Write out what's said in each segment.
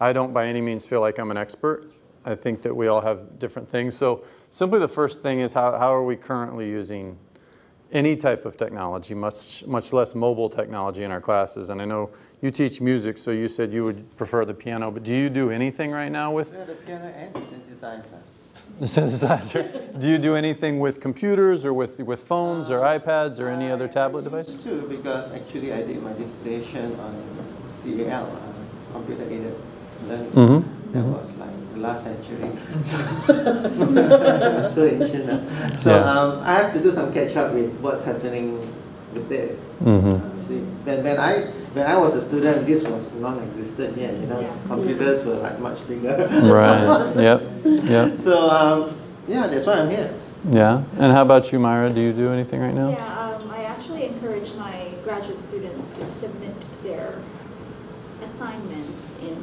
I don't by any means feel like I'm an expert. I think that we all have different things. So simply the first thing is how, how are we currently using any type of technology, much, much less mobile technology in our classes. And I know you teach music, so you said you would prefer the piano, but do you do anything right now with Yeah, the piano and the synthesizer. the synthesizer? do you do anything with computers or with, with phones or iPads or any other tablet device? used to because actually I did my dissertation on CAL, uh, computer aided learning. Mhm, That mhm. was like the last century. I'm so ancient now. So Yeah. um, I have to do some catch up with what's happening with this. Mhm. Uh, see, when, when I when I was a student, this was non-existent yet. You know, Yeah. computers were like much bigger. Right. Yep. Yep. So um, yeah, that's why I'm here. Yeah. And how about you, Myra? Do you do anything right now? Yeah, um, I actually encourage my graduate students to submit their assignments in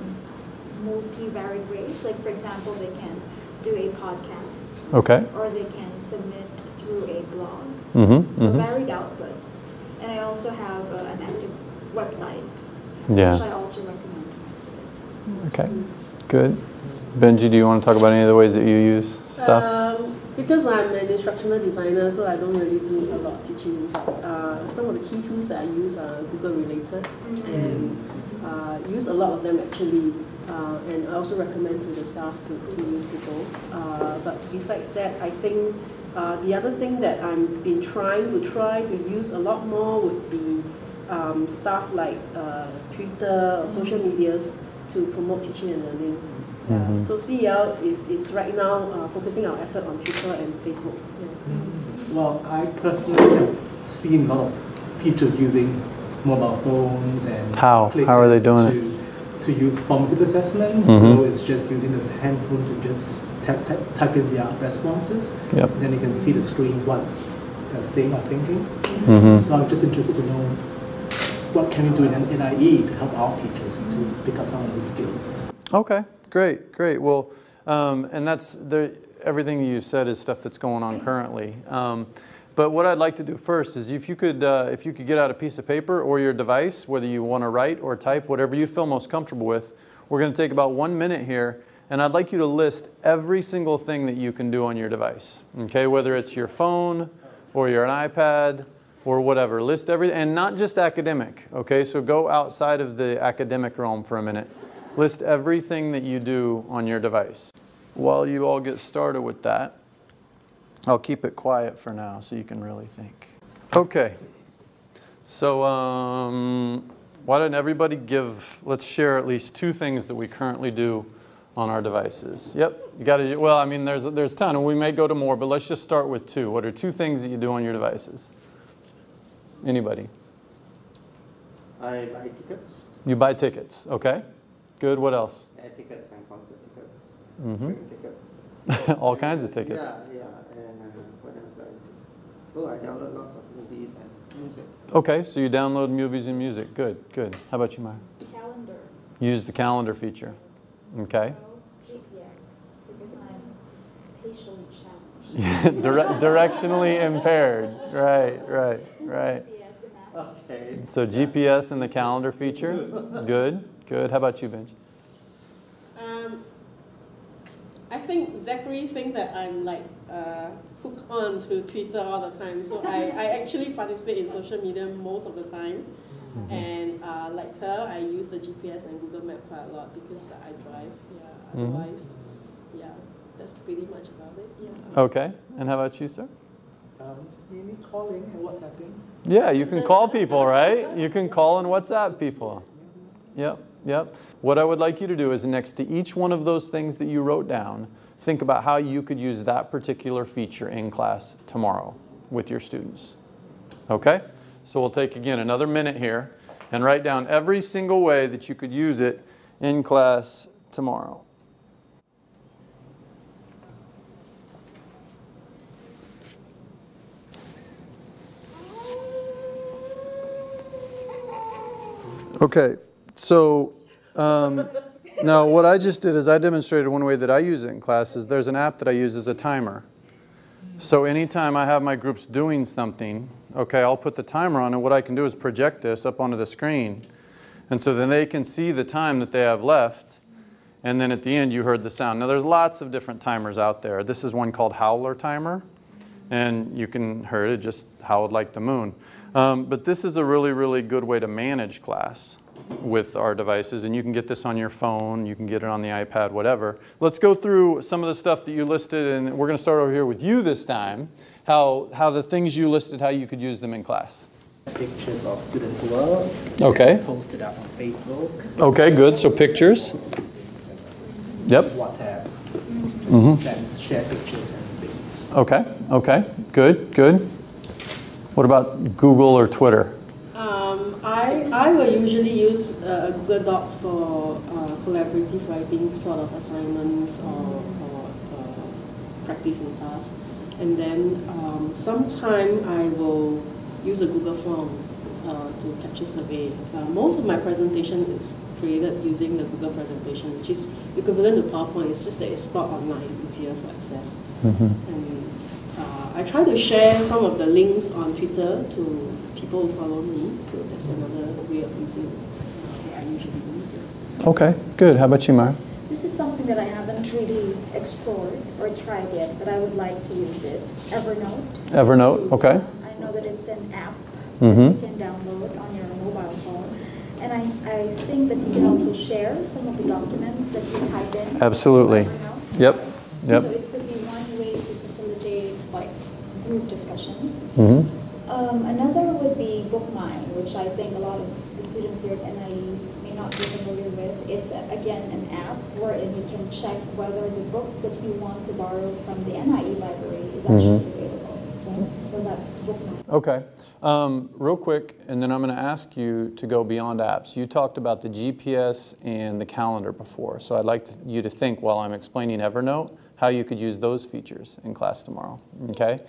multivariate ways. Like, for example, they can do a podcast, Okay. or they can submit through a blog. Mm-hmm. So mm-hmm. varied outputs. And I also have uh, an active website, Yeah. which I also recommend to my students. Okay. Good. Benji, do you want to talk about any of the ways that you use stuff? Um, because I'm an instructional designer, so I don't really do a lot of teaching. But uh, some of the key tools that I use are Google related, and uh, use a lot of them actually. Uh, and I also recommend to the staff to, to use Google. Uh, but besides that, I think uh, the other thing that I've been trying to try to use a lot more would be um, stuff like uh, Twitter or social medias to promote teaching and learning. Yeah. Mhm. So CEL is, is right now uh, focusing our effort on Twitter and Facebook. Yeah. Well, I personally have seen a lot of teachers using mobile phones and How? How are they doing to, to use formative assessments. Mhm. So it's just using the handphone to just type, type, type in their responses. Yep. Then you can see the screens what they're saying or thinking. Mm-hmm. So I'm just interested to know what can we do in NIE to help our teachers to pick up some of these skills. Okay, great, great. Well, um, and that's the, everything you said is stuff that's going on currently. Um, but what I'd like to do first is if you could, uh, if you could get out a piece of paper or your device, whether you want to write or type, whatever you feel most comfortable with. We're going to take about one minute here, and I'd like you to list every single thing that you can do on your device. Okay, whether it's your phone or your iPad or whatever. List everything, and not just academic. Okay, so go outside of the academic realm for a minute. List everything that you do on your device. While you all get started with that, I'll keep it quiet for now so you can really think. Okay. So, um, why don't everybody give, let's share at least two things that we currently do on our devices. Yep, you got to, well, I mean, there's, there's a ton, and we may go to more, but let's just start with two. What are two things that you do on your devices? Anybody? I buy tickets, You buy tickets, okay? Good, what else? air tickets and concert tickets, Mm -hmm. tickets. All kinds of tickets. Yeah, yeah, and uh, what else do I do? Oh, I download lots of movies and music. Okay, so you download movies and music. Good, good. How about you, Maya? Calendar. Use the calendar feature. Okay. Else GPS, because I'm spatially challenged. Dire- directionally impaired. Right, right, right. GPS, the maps. Okay. So GPS and the calendar feature. Good, good. How about you, Benj? Um, I think Zachary thinks that I'm like uh, hooked on to Twitter all the time. So I, I actually participate in social media most of the time. And uh, like her, I use the GPS and Google Map quite a lot because I drive. Yeah. Mhm. Otherwise, yeah, that's pretty much about it. Yeah. Okay. And how about you, sir? Um, it's mainly calling and WhatsApping. Yeah, you can call people, right? You can call and WhatsApp people. Yep, yep. What I would like you to do is next to each one of those things that you wrote down, think about how you could use that particular feature in class tomorrow with your students. Okay? So we'll take again another minute here and write down every single way that you could use it in class tomorrow. Okay, so um, now what I just did is I demonstrated one way that I use it in class is there's an app that I use as a timer. So anytime I have my groups doing something, okay, I'll put the timer on and what I can do is project this up onto the screen. And so then they can see the time that they have left And then at the end, you heard the sound. Now, there's lots of different timers out there. This is one called Howler Timer, and you can hear it just howled like the moon. Um, but this is a really, really good way to manage class with our devices, and you can get this on your phone, you can get it on the iPad, whatever. Let's go through some of the stuff that you listed, and we're going to start over here with you this time, how, how the things you listed, how you could use them in class. Pictures of students' work. Okay. Posted up on Facebook, Okay, good. So pictures. Yep. WhatsApp. Mm -hmm. Send, share pictures and things. Okay, okay, good, good. What about Google or Twitter? Um, I, I will usually use uh, Google Doc for uh, collaborative writing sort of assignments or, or uh, practice in class. And then um, sometime I will use a Google form uh, to capture survey. Uh, most of my presentation is created using the Google presentation, which is equivalent to PowerPoint. It's just that it's stored online, it's easier for access. And uh, I try to share some of the links on Twitter to people follow me. So that's another way of using that I usually use. Okay, good. How about you, Mara? This is something that I haven't really explored or tried yet, but I would like to use it. Evernote. Evernote, okay. I know that it's an app Mhm. that you can download on your mobile phone. And I, I think that you can also share some of the documents that you type in. Absolutely. to Evernote. Yep, So yep. it could be one way to facilitate like group discussions. hmm Um, another would be BookMine, which I think a lot of the students here at NIE may not be familiar with. It's, again, an app wherein you can check whether the book that you want to borrow from the NIE library is actually available. Okay? So that's BookMine. Okay. Um, real quick, and then I'm going to ask you to go beyond apps. You talked about the GPS and the calendar before, so I'd like to, you to think while I'm explaining Evernote how you could use those features in class tomorrow. Okay?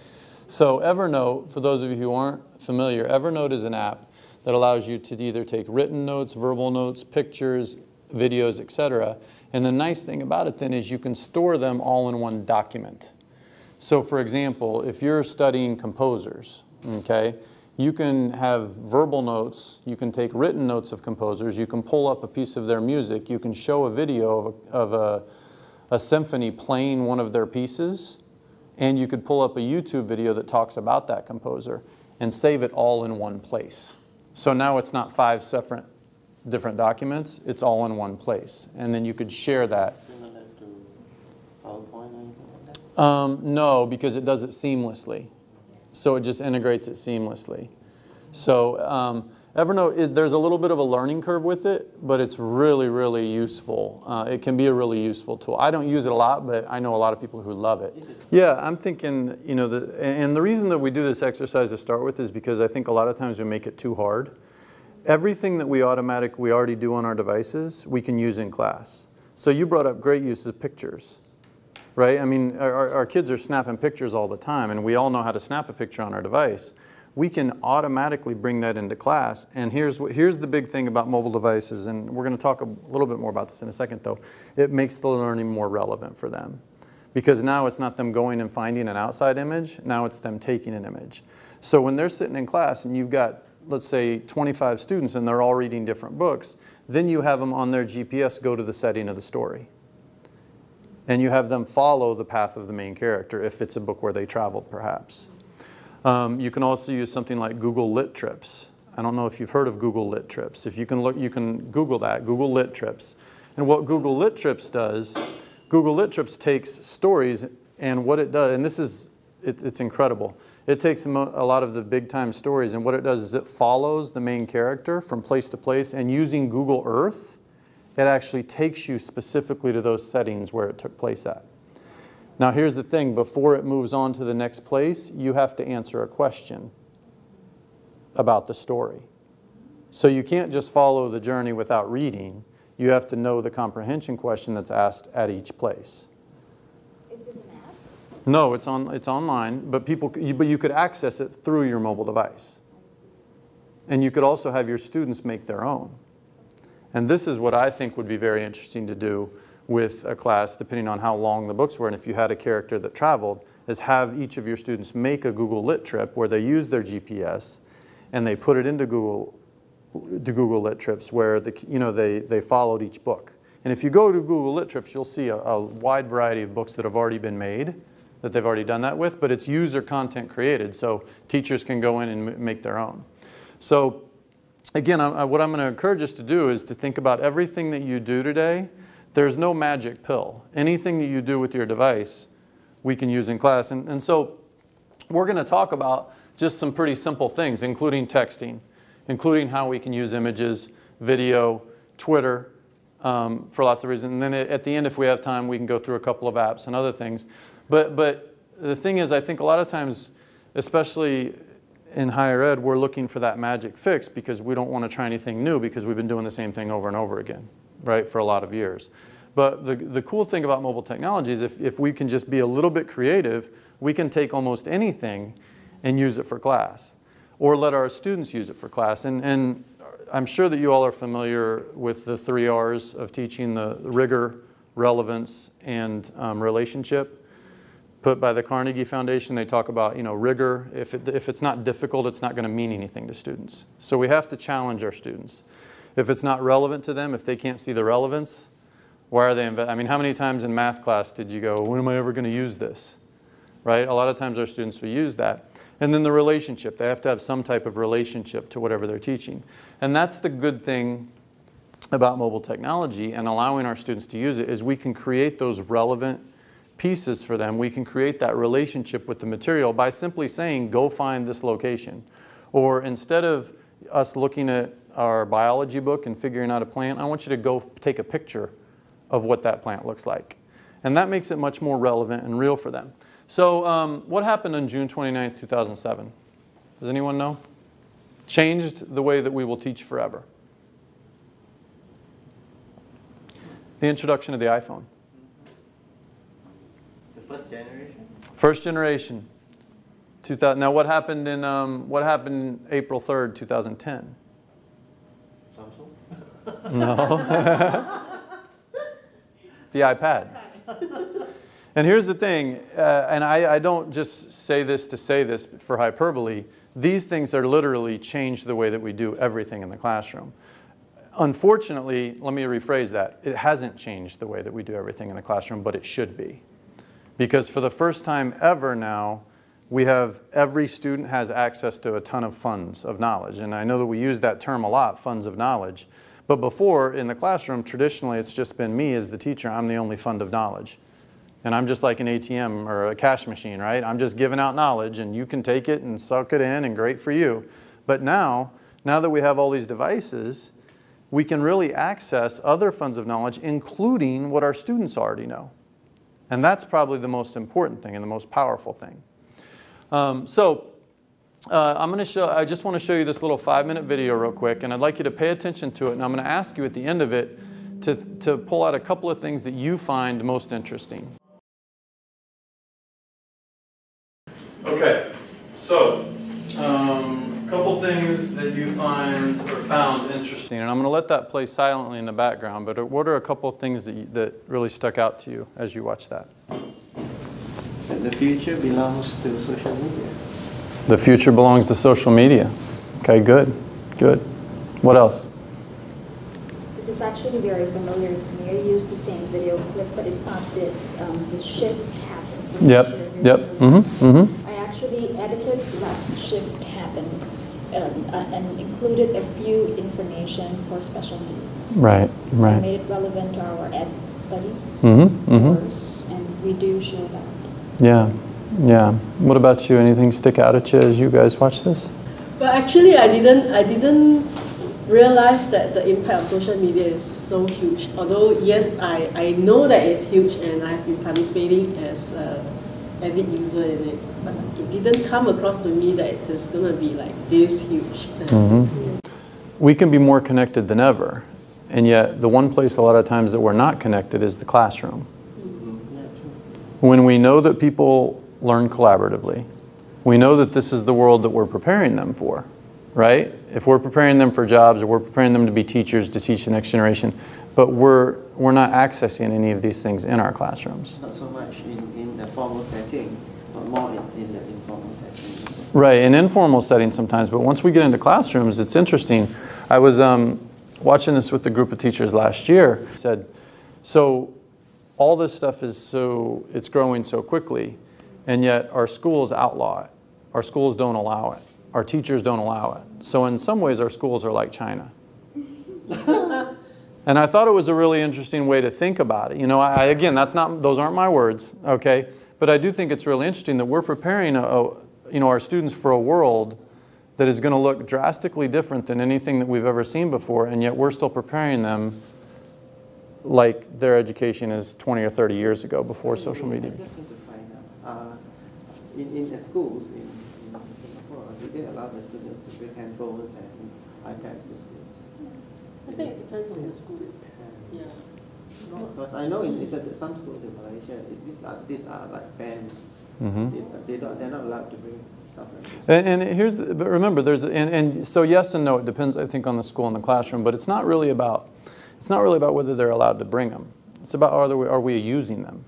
So Evernote, for those of you who aren't familiar, Evernote is an app that allows you to either take written notes, verbal notes, pictures, videos, etc. And the nice thing about it then is you can store them all in one document. So for example, if you're studying composers, okay, you can have verbal notes, you can take written notes of composers, you can pull up a piece of their music, you can show a video of a, of a, a symphony playing one of their pieces, and you could pull up a YouTube video that talks about that composer and save it all in one place. So now it's not five separate different documents, it's all in one place. And then you could share that um, no, because it does it seamlessly. So it just integrates it seamlessly. So um, Evernote, there's a little bit of a learning curve with it, but it's really, really useful. Uh, it can be a really useful tool. I don't use it a lot, but I know a lot of people who love it. Yeah, I'm thinking, you know, the, and the reason that we do this exercise to start with is because I think a lot of times we make it too hard. Everything that we automatic, we already do on our devices, we can use in class. So you brought up great use of pictures right? I mean, our- our kids are snapping pictures all the time, and we all know how to snap a picture on our device. We can automatically bring that into class. And here's, what, here's the big thing about mobile devices, and we're going to talk a little bit more about this in a second, though. It makes the learning more relevant for them. Because now it's not them going and finding an outside image, now it's them taking an image. So when they're sitting in class and you've got, let's say, 25 students and they're all reading different books, then you have them on their GPS go to the setting of the story and you have them follow the path of the main character if it's a book where they traveled, perhaps. Um, you can also use something like Google Lit Trips. I don't know if you've heard of Google Lit Trips. If you can look, you can Google that, Google Lit Trips. And what Google Lit Trips does, Google Lit Trips takes stories and what it does, and this is, it, it's incredible. It takes a lot of the big time stories and what it does is it follows the main character from place to place and using Google Earth, it actually takes you specifically to those settings where it took place at. Now, here's the thing before it moves on to the next place, you have to answer a question about the story. So you can't just follow the journey without reading. You have to know the comprehension question that's asked at each place. Is this an app? No, it's on it's online, but people you, but you could access it through your mobile device. And you could also have your students make their own. And this is what I think would be very interesting to do with a class, depending on how long the books were, and if you had a character that traveled, is have each of your students make a Google Lit trip where they use their GPS and they put it into Google, to Google Lit trips where the, you know, they, they followed each book. And if you go to Google Lit Trips, you'll see a, a wide variety of books that have already been made, that they've already done that with, but it's user content created, so teachers can go in and make their own. So again, I, what I'm going to encourage us to do is to think about everything that you do today. There's no magic pill. Anything that you do with your device, we can use in class. And, and so we're going to talk about just some pretty simple things, including texting, including how we can use images, video, Twitter, um, for lots of reasons. And then at the end, if we have time, we can go through a couple of apps and other things. But, but the thing is, I think a lot of times, especially in higher ed, we're looking for that magic fix because we don't want to try anything new because we've been doing the same thing over and over again, right, for a lot of years. But the, the cool thing about mobile technology is if, if we can just be a little bit creative, we can take almost anything and use it for class or let our students use it for class. And, and I'm sure that you all are familiar with the three R's of teaching the rigor, relevance, and um, relationship put by the Carnegie Foundation. They talk about, you know, rigor. If, it, if it's not difficult, it's not going to mean anything to students. So we have to challenge our students. If it's not relevant to them, if they can't see the relevance, why are they, I mean, how many times in math class did you go, when am I ever going to use this? Right? A lot of times our students will use that. And then the relationship. They have to have some type of relationship to whatever they're teaching. And that's the good thing about mobile technology and allowing our students to use it is we can create those relevant pieces for them. We can create that relationship with the material by simply saying, go find this location. Or instead of us looking at our biology book and figuring out a plant, I want you to go take a picture of what that plant looks like. And that makes it much more relevant and real for them. So um, what happened on June 29, 2007? Does anyone know? Changed the way that we will teach forever. The introduction of the iPhone. The first generation? First generation. 2000, now what happened in um, what happened April 3rd, 2010? No. the iPad. And here's the thing, uh, and I, I don't just say this to say this for hyperbole. These things are literally changed the way that we do everything in the classroom. Unfortunately, let me rephrase that. It hasn't changed the way that we do everything in the classroom, but it should be. Because for the first time ever now, we have every student has access to a ton of funds of knowledge. And I know that we use that term a lot, funds of knowledge. But before, in the classroom, traditionally it's just been me as the teacher, I'm the only fund of knowledge. And I'm just like an ATM or a cash machine, right? I'm just giving out knowledge and you can take it and suck it in and great for you. But now, now that we have all these devices, we can really access other funds of knowledge, including what our students already know. And that's probably the most important thing and the most powerful thing. Um, so uh, I'm going to show, I just want to show you this little five minute video real quick, and I'd like you to pay attention to it. And I'm going to ask you at the end of it to, to pull out a couple of things that you find most interesting. Okay, so um, a couple things that you find or found interesting, and I'm going to let that play silently in the background. But what are a couple of things that, you, that really stuck out to you as you watch that? That the future belongs to social media. The future belongs to social media. Okay, good, good. What else? This is actually very familiar to me. I use the same video clip, but it's not this. Um, the shift happens. I'm Yep, sure yep. Mm-hmm, mm-hmm. I actually edited last shift happens um, uh, and included a few information for special needs. Right, So I right. made it relevant to our ed studies Mm-hmm, mm-hmm. course, and we do show that. Yeah, yeah. What about you? Anything stick out at you as you guys watch this? But actually, I didn't, I didn't realize that the impact of social media is so huge. Although, yes, I, I know that it's huge and I've been participating as an avid user in it, but it didn't come across to me that it is going to be like this huge. Mm-hmm. We can be more connected than ever, and yet the one place a lot of times that we're not connected is the classroom. True. When we know that people learn collaboratively, we know that this is the world that we're preparing them for, right? If we're preparing them for jobs or we're preparing them to be teachers to teach the next generation, but we're, we're not accessing any of these things in our classrooms. Not so much in, in the formal setting, but more in, in the informal setting. Right, in informal settings sometimes, but once we get into classrooms, it's interesting. I was um, watching this with a group of teachers last year. Said, So all this stuff is so, it's growing so quickly, and yet our schools outlaw it. Our schools don't allow it. Our teachers don't allow it. So in some ways, our schools are like China. and I thought it was a really interesting way to think about it. You know, I, again, that's not, those aren't my words, okay? But I do think it's really interesting that we're preparing, a, a, you know, our students for a world that is going to look drastically different than anything that we've ever seen before, and yet we're still preparing them like their education is 20 or 30 years ago before social media. I just want to find out. Uh, in, in the schools in, in Singapore, do did allow the students to bring handphones and iPads to school? I think it depends on the school. Yeah. No, Because I know in, it's at some schools in Malaysia, it- these are, these are like banned. Mhm. They, they don't, they're not allowed to bring stuff like this. And, and here's, the- but remember, there's, and, and so yes and no, it depends, I think, on the school and the classroom, but it's not really about, it's not really about whether they're allowed to bring them. It's about are, they, are we using them?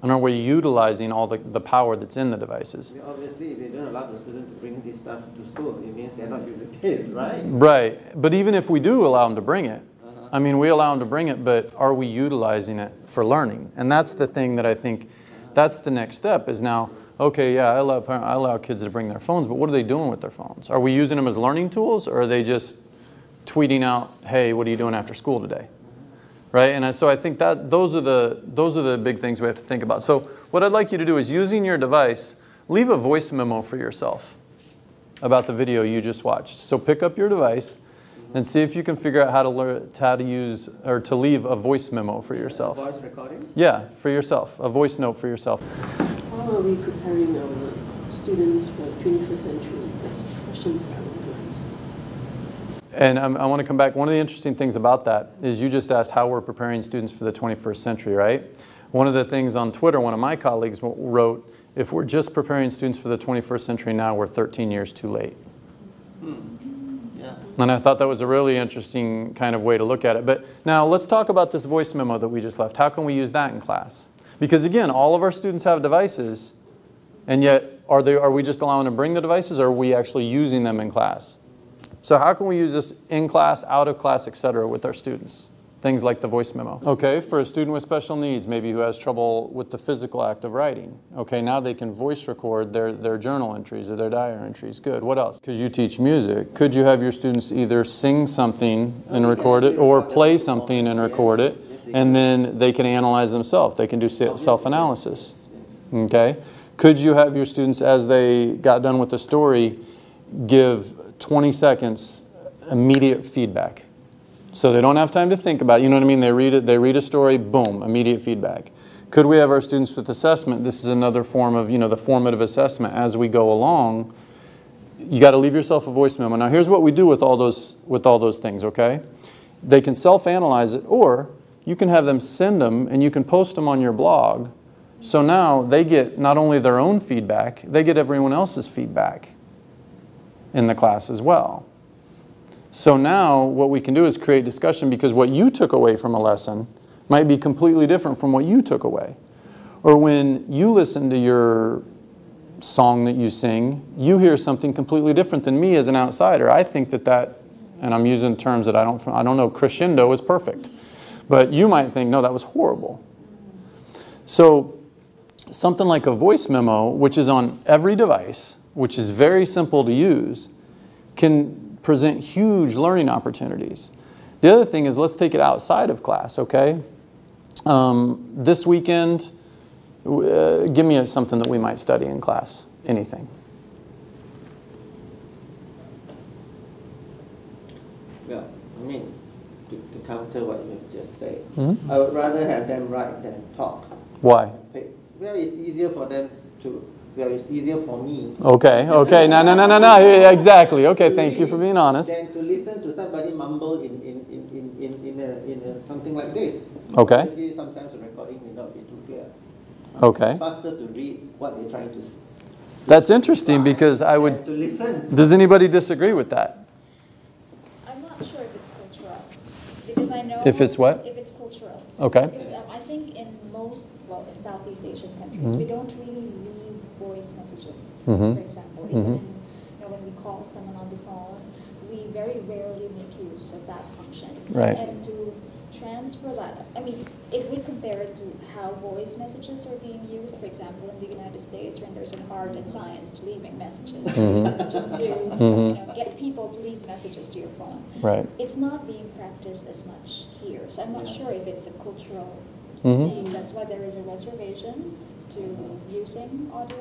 And are we utilizing all the, the power that's in the devices? I mean, Obviously, if they don't allow the student to bring this stuff to school, it means they're not using this, right? Right, but even if we do allow them to bring it, Uh-huh. I mean, we allow them to bring it, but are we utilizing it for learning? And that's the thing that I think, that's the next step is now, okay, yeah, I allow, I allow kids to bring their phones, but what are they doing with their phones? Are we using them as learning tools or are they just tweeting out, hey, what are you doing after school today? Right, and so I think that those are the those are the big things we have to think about. So what I'd like you to do is using your device, leave a voice memo for yourself about the video you just watched. So pick up your device and see if you can figure out how to learn how to use or to leave a voice memo for yourself. Voice recording? Yeah, for yourself, a voice note for yourself. How are we preparing our students for 21st century? That's questions that I want to answer. And I want to come back. One of the interesting things about that is you just asked how we're preparing students for the 21st century, right? One of the things on Twitter, one of my colleagues wrote, if we're just preparing students for the 21st century now, we're 13 years too late. Hmm, yeah. And I thought that was a really interesting kind of way to look at it. But now let's talk about this voice memo that we just left. How can we use that in class? Because again, all of our students have devices, and yet are, they, are we just allowing them to bring the devices or are we actually using them in class? So how can we use this in class, out of class, et cetera, with our students? Things like the voice memo. Okay, for a student with special needs, maybe who has trouble with the physical act of writing. Okay, now they can voice record their, their journal entries or their diary entries. Good. What else? Because you teach music, could you have your students either sing something and record it or play something and record it and then they can analyze themselves? They can do self analysis. Okay? Could you have your students, as they got done with the story, give 20 seconds immediate feedback? So they don't have time to think about it. You know what I mean? They read it, they read a story, boom, immediate feedback. Could we have our students with assessment? This is another form of, you know, the formative assessment as we go along. You got to leave yourself a voice memo. Now here's what we do with all those with all those things, okay? They can self-analyze it or you can have them send them and you can post them on your blog. So now they get not only their own feedback, they get everyone else's feedback in the class as well. So now what we can do is create discussion because what you took away from a lesson might be completely different from what you took away. Or when you listen to your song that you sing, you hear something completely different than me as an outsider. I think that that, and I'm using terms that I don't, I don't know, crescendo is perfect. But you might think, no, that was horrible. So something like a voice memo, which is on every device, which is very simple to use, can present huge learning opportunities. The other thing is let's take it outside of class, okay? Um, this weekend, uh, give me a, something that we might study in class. Anything. Well, I mean, to, to counter what you just said, Mhm. I would rather have them write than talk. Why? Well, it's easier for them to, well, it's easier for me. Okay, okay, no, no, no, no, no, yeah, exactly. Okay, thank you for being honest. Than to listen to somebody mumble in, in, in, in, in, in, a, in a, something like this. Okay, Actually, sometimes the recording may not be too clear. okay. It's faster to read what they're trying to s- That's interesting because I would. To listen. Does anybody disagree with that? I'm not sure if it's cultural, because I know. If it's what? If it's cultural. Okay. Because um, I think in most, well, in Southeast Asian countries, Mhm. we don't really leave voice messages, Mhm. for example. Mhm. Even in, you know, when we call someone on the phone, we very rarely make use of that function. Right. And to transfer that, I mean, if we compare it to how voice messages are being used, for example, in the United States, when there's an art and science to leaving messages, Mhm. just to you Mhm. know, get people to leave messages to your phone. Right. It's not being practiced as much here, so I'm not sure if it's a cultural Mhm. thing. That's why there is a reservation to using audio.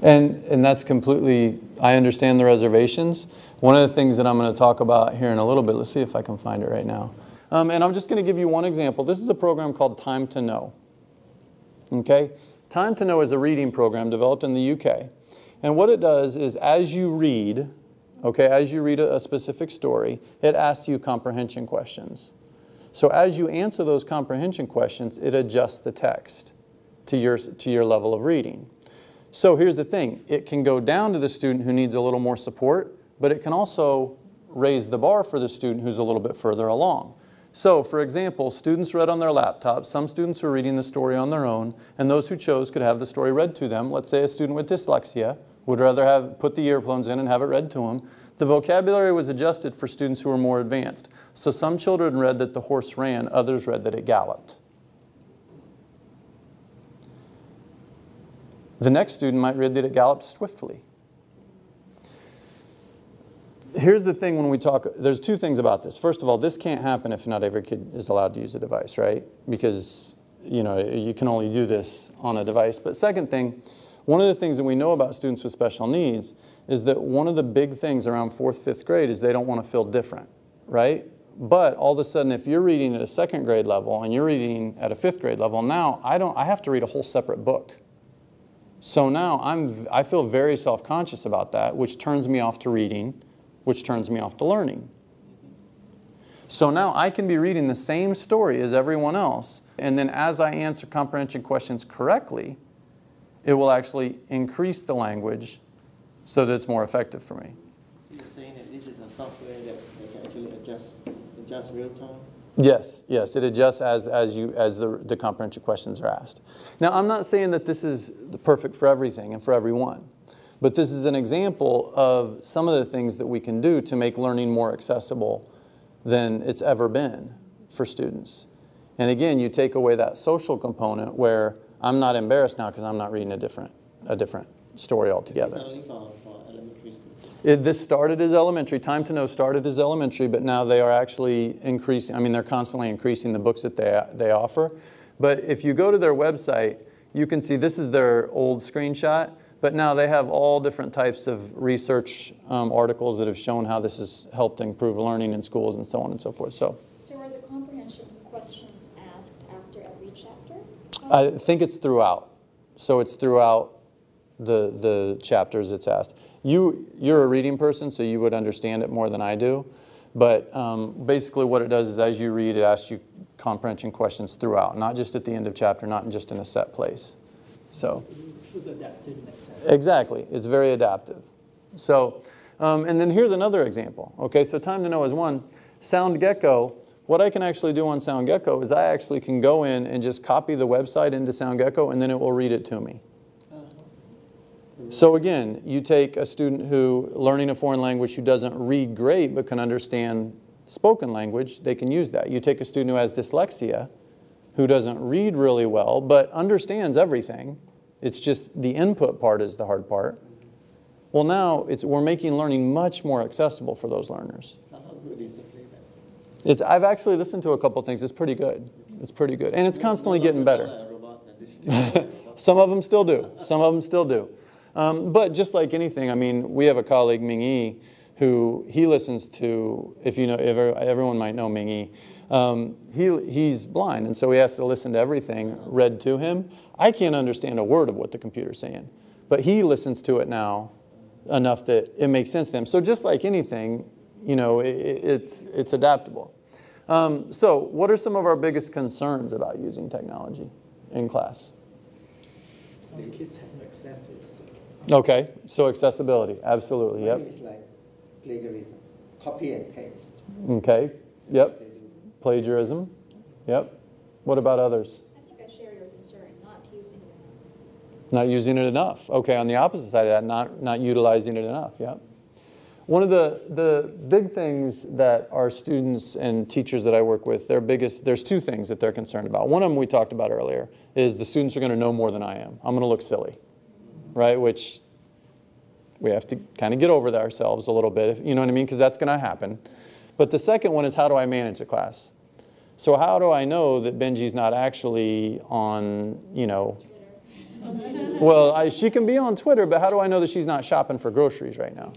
And, and that's completely, I understand the reservations. One of the things that I'm going to talk about here in a little bit, let's see if I can find it right now. Um, and I'm just going to give you one example. This is a program called Time to Know. Okay? Time to Know is a reading program developed in the UK. And what it does is as you read, okay, as you read a, a specific story, it asks you comprehension questions. So as you answer those comprehension questions, it adjusts the text to your, to your level of reading. So here's the thing it can go down to the student who needs a little more support, but it can also raise the bar for the student who's a little bit further along. So, for example, students read on their laptops, some students are reading the story on their own, and those who chose could have the story read to them. Let's say a student with dyslexia would rather have put the earphones in and have it read to them. The vocabulary was adjusted for students who were more advanced. So some children read that the horse ran, others read that it galloped. The next student might read that it galloped swiftly. Here's the thing when we talk, there's two things about this. First of all, this can't happen if not every kid is allowed to use a device, right? Because, you know, you can only do this on a device. But second thing, one of the things that we know about students with special needs is that one of the big things around fourth, fifth grade is they don't want to feel different, right? But all of a sudden, if you're reading at a second grade level and you're reading at a fifth grade level, now I don't, I have to read a whole separate book. So now I'm, I feel very self-conscious about that, which turns me off to reading, which turns me off to learning. So now I can be reading the same story as everyone else, and then as I answer comprehension questions correctly, it will actually increase the language so that it's more effective for me. So you're saying that this is a software that actually adjust, adjust real time? Yes, yes, it adjusts as, as, you, as the, the comprehension questions are asked. Now, I'm not saying that this is the perfect for everything and for everyone, but this is an example of some of the things that we can do to make learning more accessible than it's ever been for students. And again, you take away that social component where I'm not embarrassed now because I'm not reading a different, a different story altogether. only for, for elementary students. It, this started as elementary. Time to Know started as elementary, but now they are actually increasing. I mean, they're constantly increasing the books that they, they offer. But if you go to their website, you can see this is their old screenshot, but now they have all different types of research um, articles that have shown how this has helped improve learning in schools and so on and so forth. So So are the comprehension questions asked after every chapter? I think it's throughout. So it's throughout the, the chapters it's asked. You, you're a reading person, so you would understand it more than I do. But um, basically, what it does is as you read, it asks you comprehension questions throughout, not just at the end of chapter, not just in a set place. So, It's adaptive in that sense. exactly, it's very adaptive. So, um, and then here's another example. Okay, so time to know is one. Sound SoundGecko, what I can actually do on Sound SoundGecko is I actually can go in and just copy the website into Sound SoundGecko and then it will read it to me. So again, you take a student who learning a foreign language who doesn't read great but can understand spoken language, they can use that. You take a student who has dyslexia who doesn't read really well but understands everything. It's just the input part is the hard part. Well, now it's, we're making learning much more accessible for those learners. How good is the? It's, I've actually listened to a couple things. It's pretty good. It's pretty good. And it's constantly getting better. Some of them still do. Some of them still do. Um, but just like anything, I mean, we have a colleague, Ming Yi, who he listens to, if you know, if everyone might know Ming Yi. Um, he, he's blind, and so he has to listen to everything read to him. I can't understand a word of what the computer's saying, but he listens to it now enough that it makes sense to him. So just like anything, you know, it, it's, it's adaptable. Um, so what are some of our biggest concerns about using technology in class? Some kids have access to. Okay, so accessibility, absolutely, yep. Mine is like plagiarism, copy and paste. Okay, yep, plagiarism, yep. What about others? I think I share your concern, not using it enough. Not using it enough. Okay, on the opposite side of that, not, not utilizing it enough, yep. One of the, the big things that our students and teachers that I work with, their biggest, there's two things that they're concerned about. One of them we talked about earlier is the students are going to know more than I am. I'm going to look silly, right? Which we have to kind of get over that ourselves a little bit, if, you know what I mean? Because that's going to happen. But the second one is how do I manage the class? So how do I know that Benji's not actually on, you know, well, I, she can be on Twitter, but how do I know that she's not shopping for groceries right now?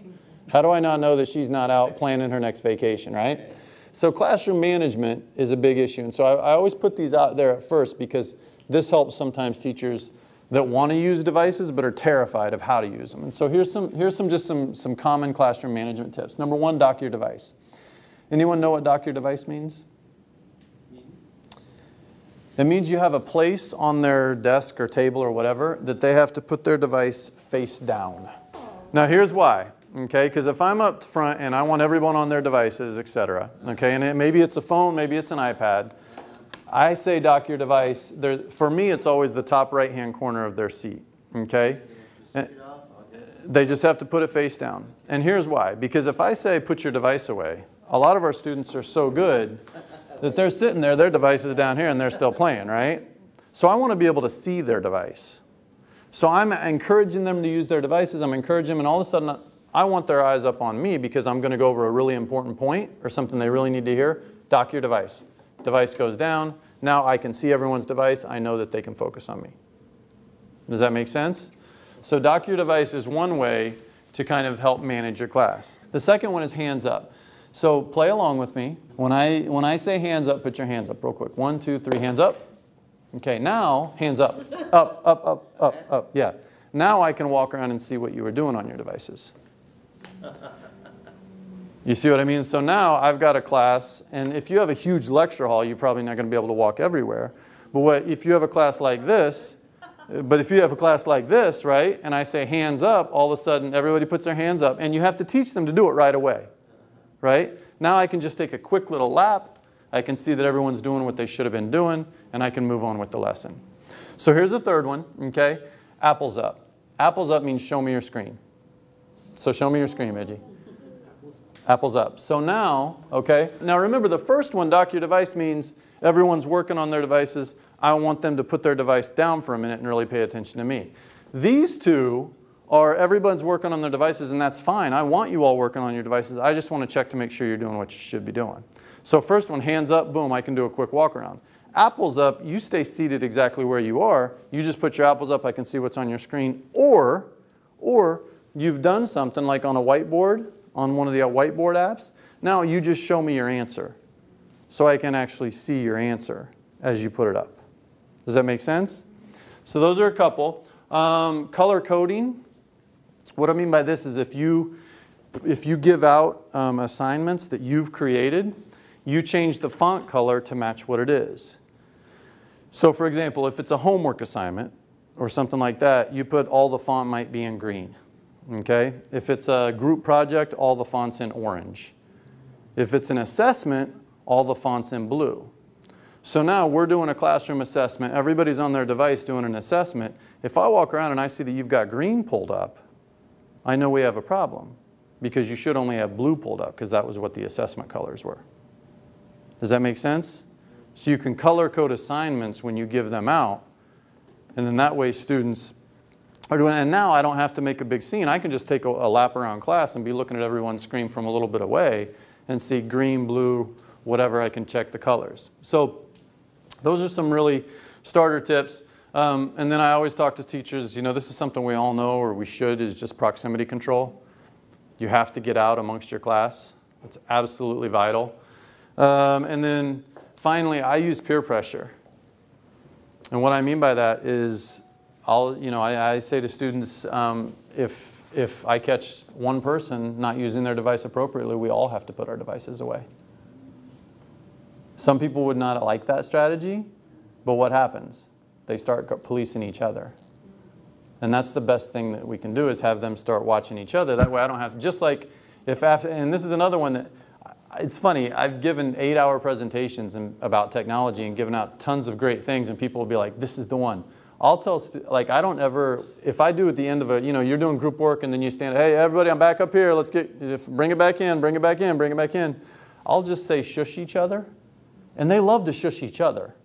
How do I not know that she's not out planning her next vacation, right? So classroom management is a big issue. And so I, I always put these out there at first because this helps sometimes teachers that want to use devices but are terrified of how to use them. And so here's some, here's some just some, some common classroom management tips. Number one, dock your device. Anyone know what dock your device means? It means you have a place on their desk or table or whatever that they have to put their device face down. Now here's why okay? Because if I'm up front and I want everyone on their devices, et cetera, okay, and it, maybe it's a phone, maybe it's an iPad, I say dock your device. There, for me, it's always the top right-hand corner of their seat, okay? And they just have to put it face down. And here's why. Because if I say put your device away, a lot of our students are so good that they're sitting there, their device is down here, and they're still playing, right? So I want to be able to see their device. So I'm encouraging them to use their devices. I'm encouraging them, and all of a sudden, I want their eyes up on me because I'm going to go over a really important point or something they really need to hear. Dock your device. Device goes down. Now I can see everyone's device. I know that they can focus on me. Does that make sense? So dock your device is one way to kind of help manage your class. The second one is hands up. So play along with me. When I, when I say hands up, put your hands up real quick. One, two, three, hands up. Okay, now hands up. Up, up, up, up, up. Yeah. Now I can walk around and see what you were doing on your devices. You see what I mean? So now I've got a class, and if you have a huge lecture hall, you're probably not going to be able to walk everywhere. But what, if you have a class like this, uh, but if you have a class like this, right, and I say hands up, all of a sudden everybody puts their hands up, and you have to teach them to do it right away, right? Now I can just take a quick little lap. I can see that everyone's doing what they should have been doing, and I can move on with the lesson. So here's the third one, okay? Apples up. Apples up means show me your screen. So show me your screen, Midgie. Apples up. So now, okay, now remember the first one, dock your device, means everyone's working on their devices. I want them to put their device down for a minute and really pay attention to me. These two are everyone's working on their devices, and that's fine. I want you all working on your devices. I just want to check to make sure you're doing what you should be doing. So first one, hands up, boom, I can do a quick walk around. Apples up, you stay seated exactly where you are. You just put your apples up, I can see what's on your screen. Or, or You've done something like on a whiteboard, on one of the whiteboard apps. Now you just show me your answer so I can actually see your answer as you put it up. Does that make sense? So those are a couple. Um, color coding. What I mean by this is if you, if you give out um, assignments that you've created, you change the font color to match what it is. So for example, if it's a homework assignment or something like that, you put all the font might be in green. Okay? If it's a group project, all the fonts in orange. If it's an assessment, all the fonts in blue. So now we're doing a classroom assessment. Everybody's on their device doing an assessment. If I walk around and I see that you've got green pulled up, I know we have a problem because you should only have blue pulled up because that was what the assessment colors were. Does that make sense? So you can color code assignments when you give them out, and then that way students are doing, and now I don't have to make a big scene. I can just take a, a lap around class and be looking at everyone's screen from a little bit away and see green, blue, whatever, I can check the colors. So those are some really starter tips. Um, and then I always talk to teachers, you know, this is something we all know or we should is just proximity control. You have to get out amongst your class. It's absolutely vital. Um, and then finally, I use peer pressure. And what I mean by that is I'll, you know, I, I say to students, um, if, if I catch one person not using their device appropriately, we all have to put our devices away. Some people would not like that strategy, but what happens? They start policing each other. And that's the best thing that we can do is have them start watching each other. That way I don't have to, just like if after, and this is another one that, it's funny, I've given eight hour presentations about technology and given out tons of great things and people will be like, this is the one I'll tell, like, I don't ever, if I do at the end of a, you know, you're doing group work and then you stand, hey, everybody, I'm back up here. Let's get, bring it back in, bring it back in, bring it back in. I'll just say shush each other. And they love to shush each other,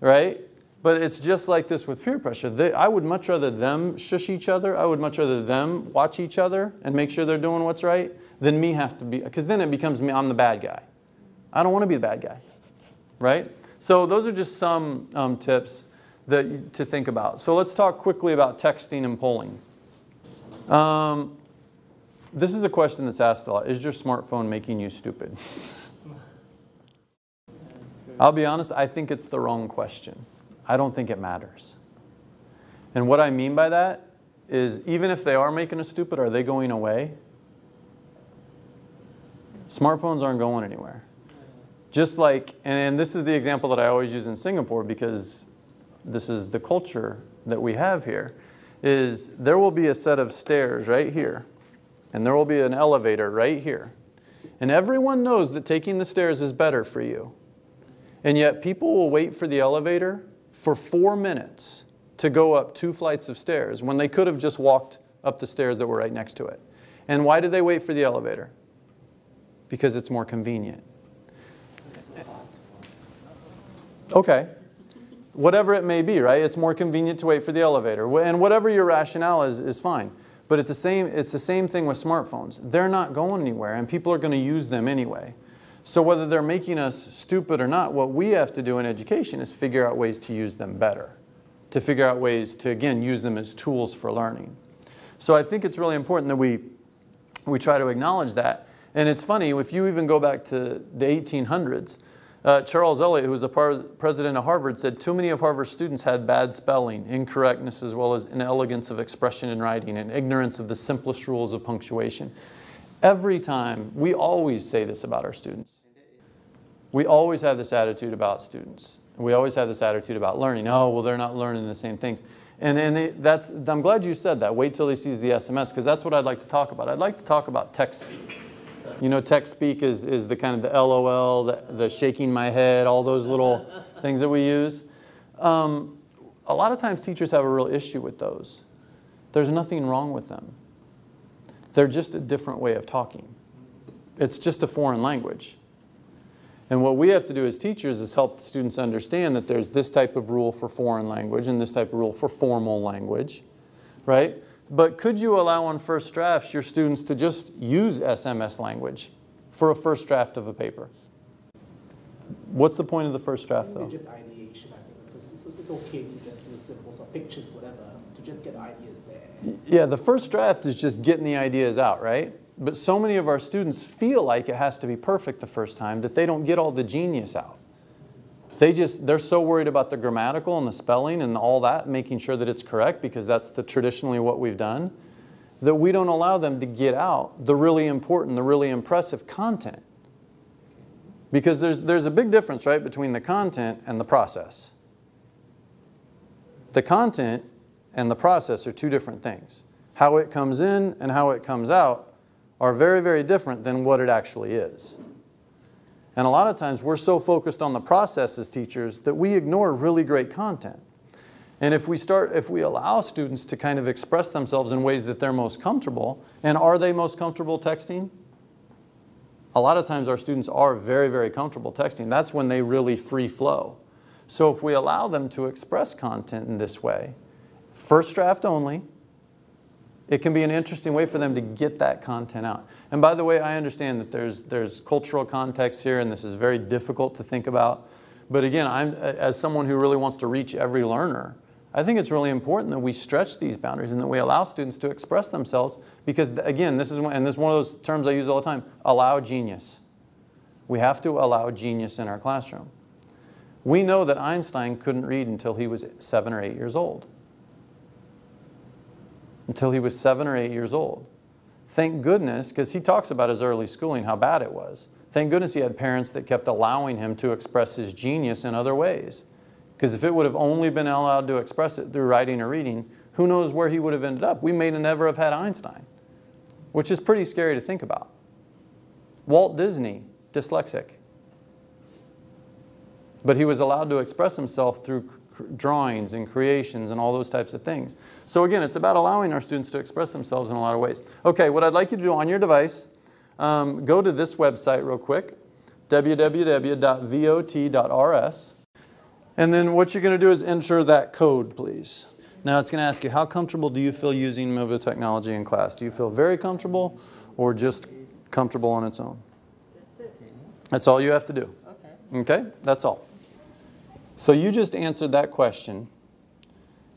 right? But it's just like this with peer pressure. They, I would much rather them shush each other. I would much rather them watch each other and make sure they're doing what's right than me have to be, because then it becomes me, I'm the bad guy. I don't want to be the bad guy, right? So those are just some um, tips that to think about. So let's talk quickly about texting and polling. Um, this is a question that's asked a lot. Is your smartphone making you stupid? I'll be honest, I think it's the wrong question. I don't think it matters. And what I mean by that is even if they are making us stupid, are they going away? Smartphones aren't going anywhere. Just like, and this is the example that I always use in Singapore because this is the culture that we have here, is there will be a set of stairs right here, and there will be an elevator right here. And everyone knows that taking the stairs is better for you. And yet people will wait for the elevator for four minutes to go up two flights of stairs when they could have just walked up the stairs that were right next to it. And why do they wait for the elevator? Because it's more convenient. Okay. Whatever it may be, right? It's more convenient to wait for the elevator. And whatever your rationale is, is fine. But it's the, same, it's the same thing with smartphones. They're not going anywhere, and people are going to use them anyway. So whether they're making us stupid or not, what we have to do in education is figure out ways to use them better, to figure out ways to, again, use them as tools for learning. So I think it's really important that we, we try to acknowledge that. And it's funny, if you even go back to the 1800s, uh, Charles Eliot, who was the president of Harvard, said too many of Harvard's students had bad spelling, incorrectness, as well as inelegance of expression in writing, and ignorance of the simplest rules of punctuation. Every time, we always say this about our students. We always have this attitude about students. We always have this attitude about learning. Oh, well, they're not learning the same things. And, and that's, I'm glad you said that. Wait till he sees the SMS, because that's what I'd like to talk about. I'd like to talk about text speak. You know, text speak is, is the kind of the LOL, the, the shaking my head, all those little things that we use. Um, a lot of times teachers have a real issue with those. There's nothing wrong with them. They're just a different way of talking. It's just a foreign language. And what we have to do as teachers is help students understand that there's this type of rule for foreign language and this type of rule for formal language, right? But could you allow on first drafts your students to just use SMS language for a first draft of a paper? What's the point of the first draft though? Just ideation, I think, it's, it's okay to just use symbols or pictures, whatever, to just get ideas there. Yeah, the first draft is just getting the ideas out, right? But so many of our students feel like it has to be perfect the first time that they don't get all the genius out. They just, they're so worried about the grammatical and the spelling and all that, making sure that it's correct because that's the traditionally what we've done, that we don't allow them to get out the really important, the really impressive content. Because there's, there's a big difference, right, between the content and the process. The content and the process are two different things. How it comes in and how it comes out are very, very different than what it actually is. And a lot of times we're so focused on the process as teachers that we ignore really great content. And if we start, if we allow students to kind of express themselves in ways that they're most comfortable, and are they most comfortable texting? A lot of times our students are very, very comfortable texting. That's when they really free flow. So if we allow them to express content in this way, first draft only, it can be an interesting way for them to get that content out. And by the way, I understand that there's, there's cultural context here and this is very difficult to think about. But again, I'm, as someone who really wants to reach every learner, I think it's really important that we stretch these boundaries and that we allow students to express themselves because again, this is and this is one of those terms I use all the time, allow genius. We have to allow genius in our classroom. We know that Einstein couldn't read until he was seven or eight years old until he was seven or eight years old. Thank goodness, because he talks about his early schooling, how bad it was. Thank goodness he had parents that kept allowing him to express his genius in other ways. Because if it would have only been allowed to express it through writing or reading, who knows where he would have ended up? We may never have had Einstein, which is pretty scary to think about. Walt Disney, dyslexic. But he was allowed to express himself through drawings and creations and all those types of things. So again, it's about allowing our students to express themselves in a lot of ways. Okay, what I'd like you to do on your device, um, go to this website real quick, www.vot.rs. And then what you're going to do is enter that code, please. Now it's going to ask you, how comfortable do you feel using mobile technology in class? Do you feel very comfortable or just comfortable on its own? That's all you have to do. Okay. Okay? That's all. So you just answered that question.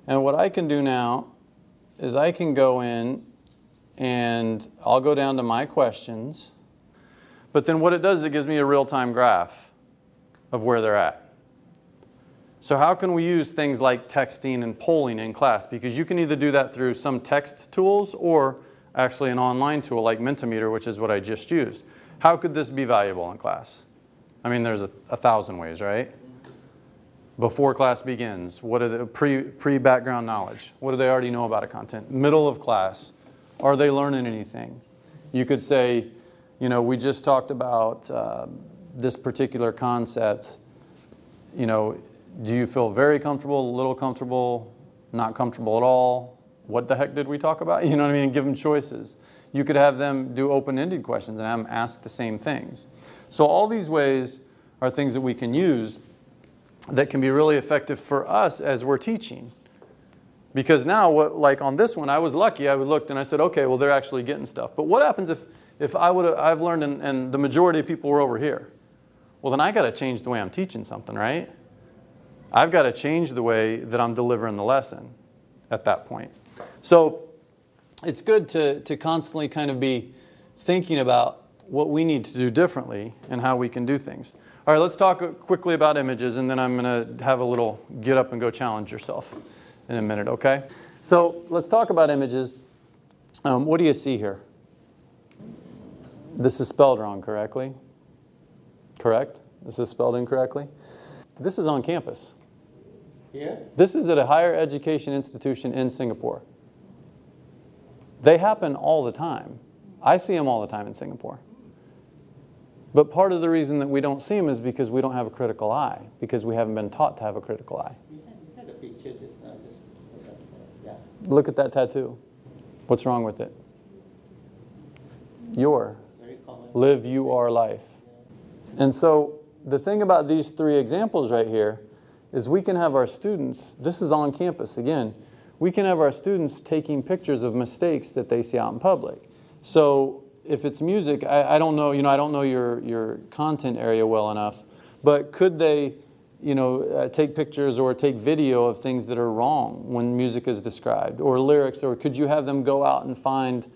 And what I can do now is I can go in and I'll go down to my questions. But then what it does is it gives me a real-time graph of where they're at. So how can we use things like texting and polling in class? Because you can either do that through some text tools or actually an online tool like Mentimeter, which is what I just used. How could this be valuable in class? I mean, there's a, a thousand ways, right? Before class begins, what are the pre, pre-background knowledge? What do they already know about a content? Middle of class, are they learning anything? You could say, you know, we just talked about uh, this particular concept. You know, do you feel very comfortable, a little comfortable, not comfortable at all? What the heck did we talk about? You know what I mean? Give them choices. You could have them do open-ended questions and have them ask the same things. So all these ways are things that we can use that can be really effective for us as we're teaching. Because now, what, like on this one, I was lucky. I looked and I said, okay, well, they're actually getting stuff. But what happens if, if I would I've learned and, and the majority of people were over here? Well, then I got to change the way I'm teaching something, right? I've got to change the way that I'm delivering the lesson at that point. So it's good to, to constantly kind of be thinking about what we need to do differently and how we can do things. All right, let's talk quickly about images, and then I'm going to have a little get up and go challenge yourself in a minute, okay? So let's talk about images. Um, what do you see here? This is spelled wrong correctly. Correct? This is spelled incorrectly. This is on campus. Here? This is at a higher education institution in Singapore. They happen all the time. I see them all the time in Singapore. But part of the reason that we don't see them is because we don't have a critical eye, because we haven't been taught to have a critical eye. Look at that. Yeah, Look at that tattoo. What's wrong with it? Your. Live you are life. And so the thing about these three examples right here is we can have our students, this is on campus again, we can have our students taking pictures of mistakes that they see out in public. So if it's music, I, I don't know, you know, I don't know your, your content area well enough, but could they, you know, uh, take pictures or take video of things that are wrong when music is described, or lyrics, or could you have them go out and find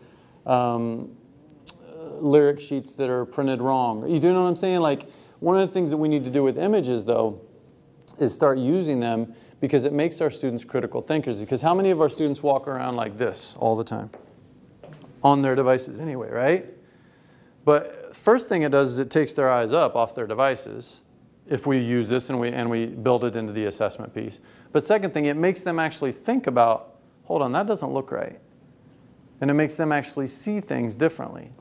um, lyric sheets that are printed wrong. You do know what I'm saying? Like one of the things that we need to do with images though is start using them because it makes our students critical thinkers. Because how many of our students walk around like this all the time? On their devices anyway, right? But first thing it does is it takes their eyes up off their devices if we use this and we, and we build it into the assessment piece. But second thing, it makes them actually think about, hold on, that doesn't look right. And it makes them actually see things differently.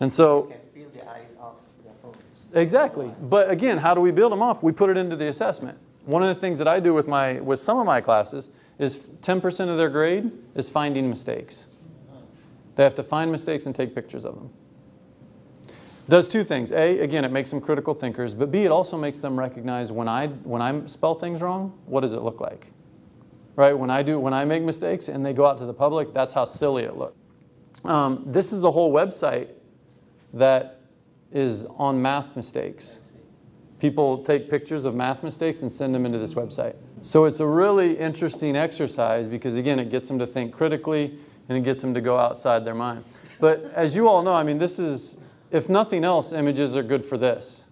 And so, You can feel the eyes off their phones. exactly. But again, how do we build them off? We put it into the assessment. One of the things that I do with, my, with some of my classes is 10% of their grade is finding mistakes. They have to find mistakes and take pictures of them. Does two things. A, again, it makes them critical thinkers, but B, it also makes them recognize when I, when I spell things wrong, what does it look like? Right? When I do, when I make mistakes and they go out to the public, that's how silly it looks. Um, this is a whole website that is on math mistakes. People take pictures of math mistakes and send them into this website. So it's a really interesting exercise because, again, it gets them to think critically and it gets them to go outside their mind. But as you all know, I mean, this is, if nothing else, images are good for this.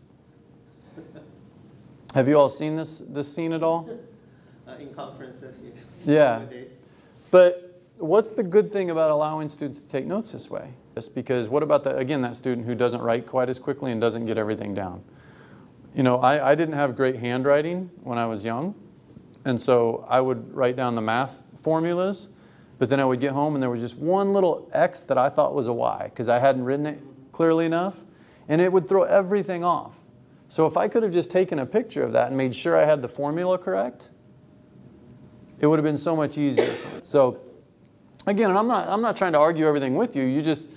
Have you all seen this, this scene at all? Uh, in conferences, yeah. Yeah. But what's the good thing about allowing students to take notes this way? Just because what about the, again, that student who doesn't write quite as quickly and doesn't get everything down? You know, I, I didn't have great handwriting when I was young. And so I would write down the math formulas, but then I would get home and there was just one little X that I thought was a Y because I hadn't written it clearly enough. And it would throw everything off. So if I could have just taken a picture of that and made sure I had the formula correct, it would have been so much easier. So again, I'm not, I'm not trying to argue everything with you. You just,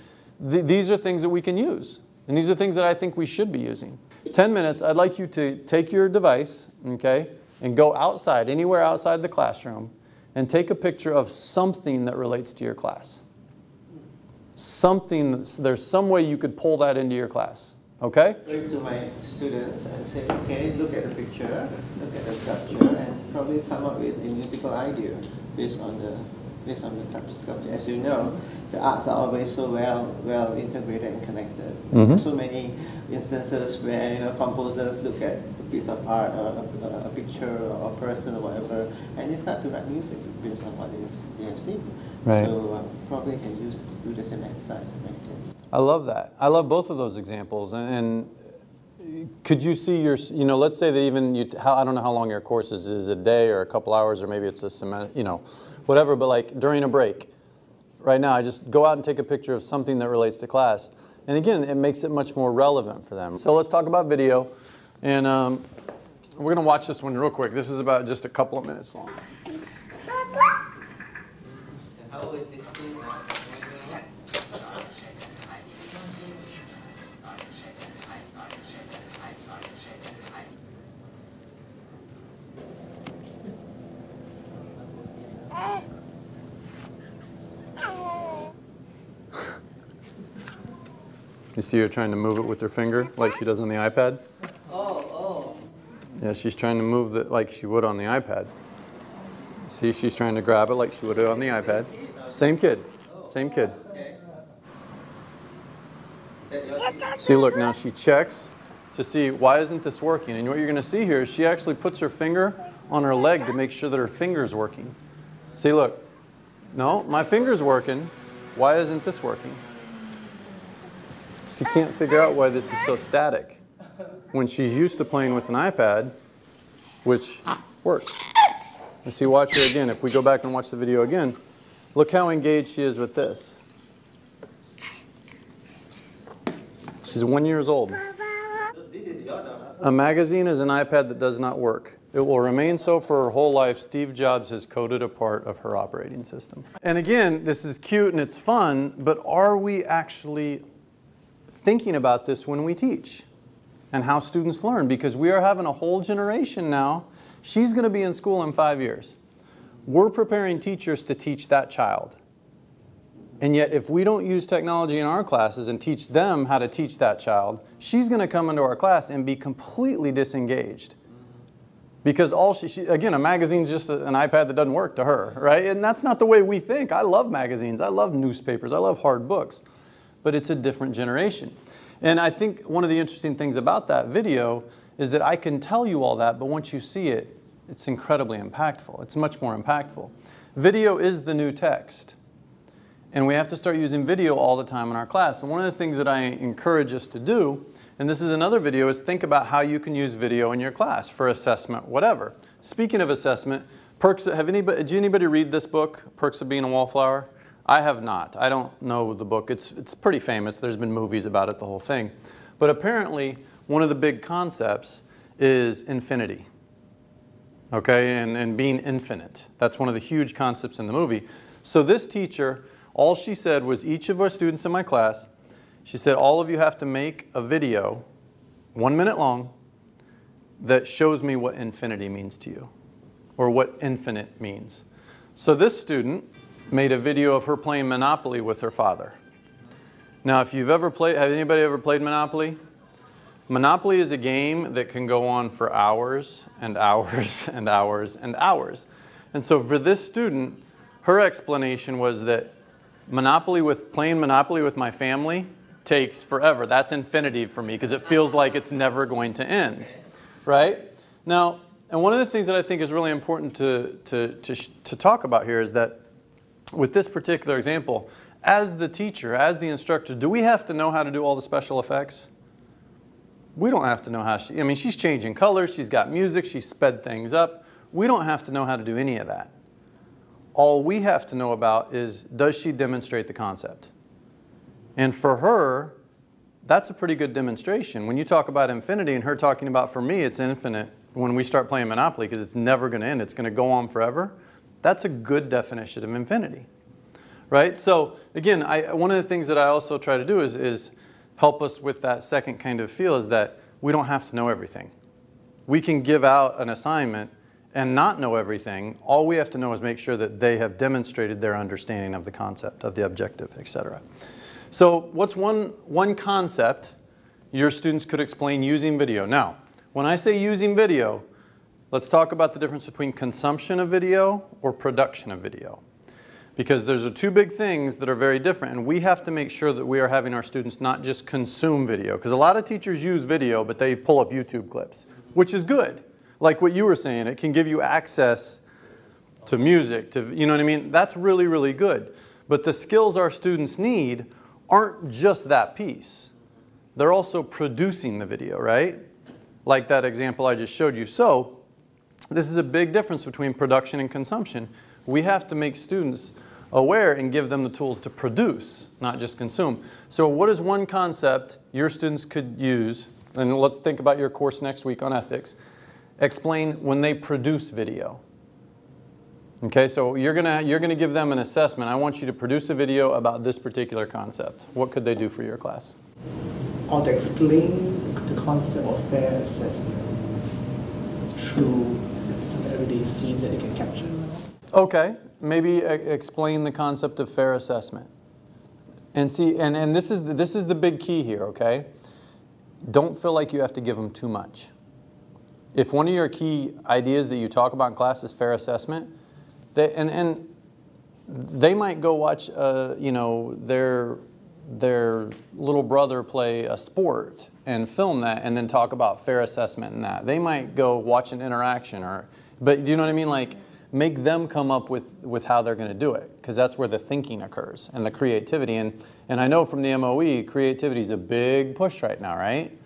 th these are things that we can use. And these are things that I think we should be using. 10 minutes, I'd like you to take your device, okay, and go outside, anywhere outside the classroom, and take a picture of something that relates to your class. Something, there's some way you could pull that into your class, okay? Bring to my students and say, okay, look at the picture, look at the sculpture, and probably come up with a musical idea based on the based on the sculpture. As you know, the arts are always so well well integrated and connected. Mhm. So many instances where you know composers look at piece of art or a, a picture or a person or whatever, and they start to write music based on what they have seen. Right. So uh, probably can use do the same exercise to make it. I love that. I love both of those examples. And, could you see your, you know, let's say that even you, how, I don't know how long your course is, is it a day or a couple hours or maybe it's a semester, you know, whatever, but like during a break, right now, I just go out and take a picture of something that relates to class. And again, it makes it much more relevant for them. So let's talk about video. And um, we're going to watch this one real quick. This is about just a couple of minutes long. You see her trying to move it with her finger like she does on the iPad? Yeah, she's trying to move it like she would on the iPad. See, she's trying to grab it like she would on the iPad. Same kid, same kid. See, look, now she checks to see why isn't this working? And what you're going to see here is she actually puts her finger on her leg to make sure that her finger's working. See, look. No, my finger's working. Why isn't this working? She can't figure out why this is so static when she's used to playing with an iPad, which works. And see, watch her again. If we go back and watch the video again, look how engaged she is with this. She's one years old. A magazine is an iPad that does not work. It will remain so for her whole life. Steve Jobs has coded a part of her operating system. And again, this is cute and it's fun, but are we actually thinking about this when we teach and how students learn? Because we are having a whole generation now. She's going to be in school in five years. We're preparing teachers to teach that child. And yet, if we don't use technology in our classes and teach them how to teach that child, she's going to come into our class and be completely disengaged. Because all she, she again, a magazine's just an iPad that doesn't work to her, right? And that's not the way we think. I love magazines, I love newspapers, I love hard books, but it's a different generation. And I think one of the interesting things about that video is that I can tell you all that, but once you see it, it's incredibly impactful. It's much more impactful. Video is the new text. And we have to start using video all the time in our class. And one of the things that I encourage us to do, and this is another video, is think about how you can use video in your class for assessment, whatever. Speaking of assessment, Perks, have anybody, did anybody read this book, Perks of Being a Wallflower? I have not. I don't know the book. It's, it's pretty famous. There's been movies about it, the whole thing. But apparently, one of the big concepts is infinity okay, and, and being infinite. That's one of the huge concepts in the movie. So this teacher, all she said was each of our students in my class, she said, all of you have to make a video, one minute long, that shows me what infinity means to you, or what infinite means. So this student made a video of her playing Monopoly with her father. Now, if you've ever played, have anybody ever played Monopoly? Monopoly is a game that can go on for hours and hours and hours and hours. And so for this student, her explanation was that Monopoly with playing Monopoly with my family takes forever. That's infinity for me because it feels like it's never going to end. Right? Now, and one of the things that I think is really important to, to, to, to talk about here is that with this particular example, as the teacher, as the instructor, do we have to know how to do all the special effects? We don't have to know how she, I mean, she's changing colors, she's got music, she's sped things up. We don't have to know how to do any of that. All we have to know about is does she demonstrate the concept? And for her, that's a pretty good demonstration. When you talk about infinity and her talking about, for me, it's infinite when we start playing Monopoly because it's never going to end, it's going to go on forever. That's a good definition of infinity, right? So again, I, one of the things that I also try to do is, is help us with that second kind of feel is that we don't have to know everything. We can give out an assignment and not know everything. All we have to know is make sure that they have demonstrated their understanding of the concept, of the objective, etc. So what's one, one concept your students could explain using video? Now, when I say using video, let's talk about the difference between consumption of video or production of video. Because there's two big things that are very different, and we have to make sure that we are having our students not just consume video. Because a lot of teachers use video, but they pull up YouTube clips, which is good. Like what you were saying, it can give you access to music, to, you know what I mean? That's really, really good. But the skills our students need aren't just that piece. They're also producing the video, right? Like that example I just showed you. So, this is a big difference between production and consumption. We have to make students aware and give them the tools to produce, not just consume. So what is one concept your students could use, and let's think about your course next week on ethics, explain when they produce video. Okay, so you're gonna, you're gonna give them an assessment. I want you to produce a video about this particular concept. What could they do for your class? Or to explain the concept of fair assessment through some everyday scene that they can capture. Okay, maybe explain the concept of fair assessment. And see, and, and this, is the, this is the big key here, okay? Don't feel like you have to give them too much. If one of your key ideas that you talk about in class is fair assessment, they, and, and they might go watch, uh, you know, their, their little brother play a sport and film that and then talk about fair assessment and that. They might go watch an interaction or, but do you know what I mean? Like, make them come up with, with how they're going to do it because that's where the thinking occurs and the creativity. And, and I know from the MOE, creativity is a big push right now, right?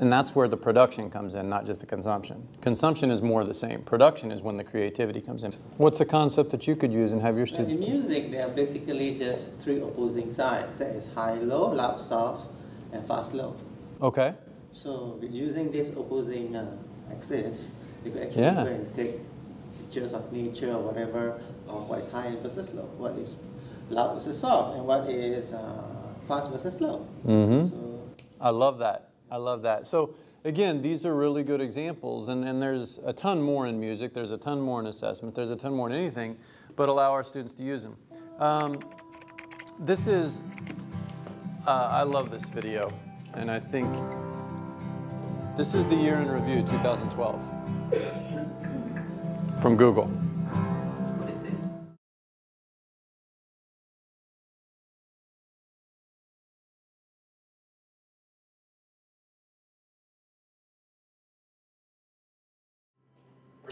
And that's where the production comes in, not just the consumption. Consumption is more the same. Production is when the creativity comes in. What's the concept that you could use and have your students? In music, there are basically just three opposing sides. That is high-low, loud-soft, and fast-low. Okay. So using this opposing uh, axis, you can actually yeah. go and take pictures of nature or whatever, or what is high versus low, what is loud versus soft, and what is uh, fast versus slow. Mm-hmm. So, I love that. I love that. So again, these are really good examples, and, and there's a ton more in music, there's a ton more in assessment, there's a ton more in anything, but allow our students to use them. Um, this is, uh, I love this video, and I think this is the year in review, 2012, from Google.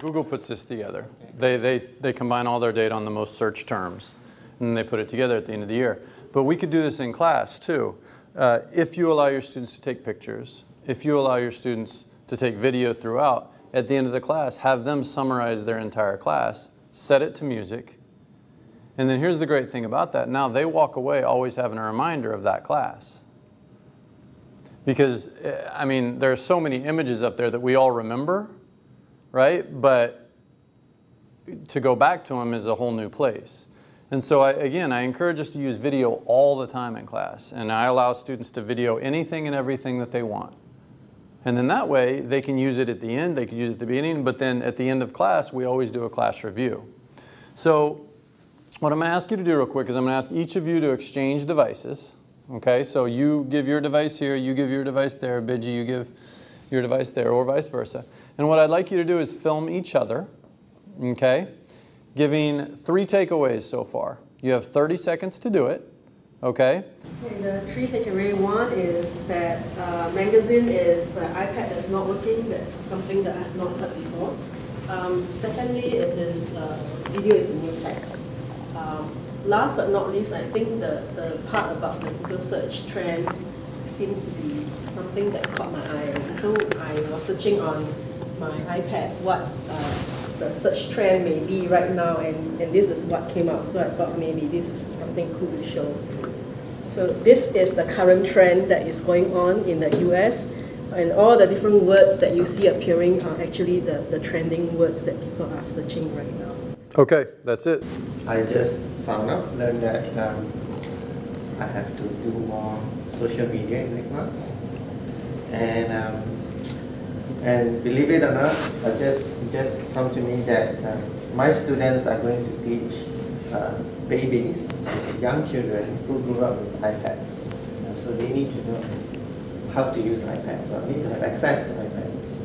Google puts this together. They, they, they combine all their data on the most searched terms, and they put it together at the end of the year. But we could do this in class too. Uh, if you allow your students to take pictures, if you allow your students to take video throughout, at the end of the class, have them summarize their entire class, set it to music, and then here's the great thing about that. Now they walk away always having a reminder of that class. Because, eh, I mean, there are so many images up there that we all remember, right? But to go back to them is a whole new place. And so, I, again, I encourage us to use video all the time in class. And I allow students to video anything and everything that they want. And then that way, they can use it at the end, they can use it at the beginning, but then at the end of class, we always do a class review. So what I'm going to ask you to do real quick is I'm going to ask each of you to exchange devices. Okay, so you give your device here, you give your device there, Bidgie, you give your device there, or vice versa. And what I'd like you to do is film each other, okay, giving three takeaways so far. You have 30 seconds to do it, okay? Okay, the three takeaway one is that uh, magazine is uh, iPad that's not working. That's something that I've not heard before. Um, secondly, it is uh, video is a new text. Um, last but not least, I think the, the part about the Google search trends seems to be something that caught my eye. So I was searching on my iPad what uh, the search trend may be right now, and, and this is what came out. So I thought maybe this is something cool to show. So this is the current trend that is going on in the US. And all the different words that you see appearing are actually the, the trending words that people are searching right now. Okay, that's it. I just found out, learned that um, I have to do more social media in next month. And um, and believe it or not, it just just come to me that uh, my students are going to teach uh, babies, young children who grew up with iPads. And so they need to know how to use iPads So or need to have access to iPads.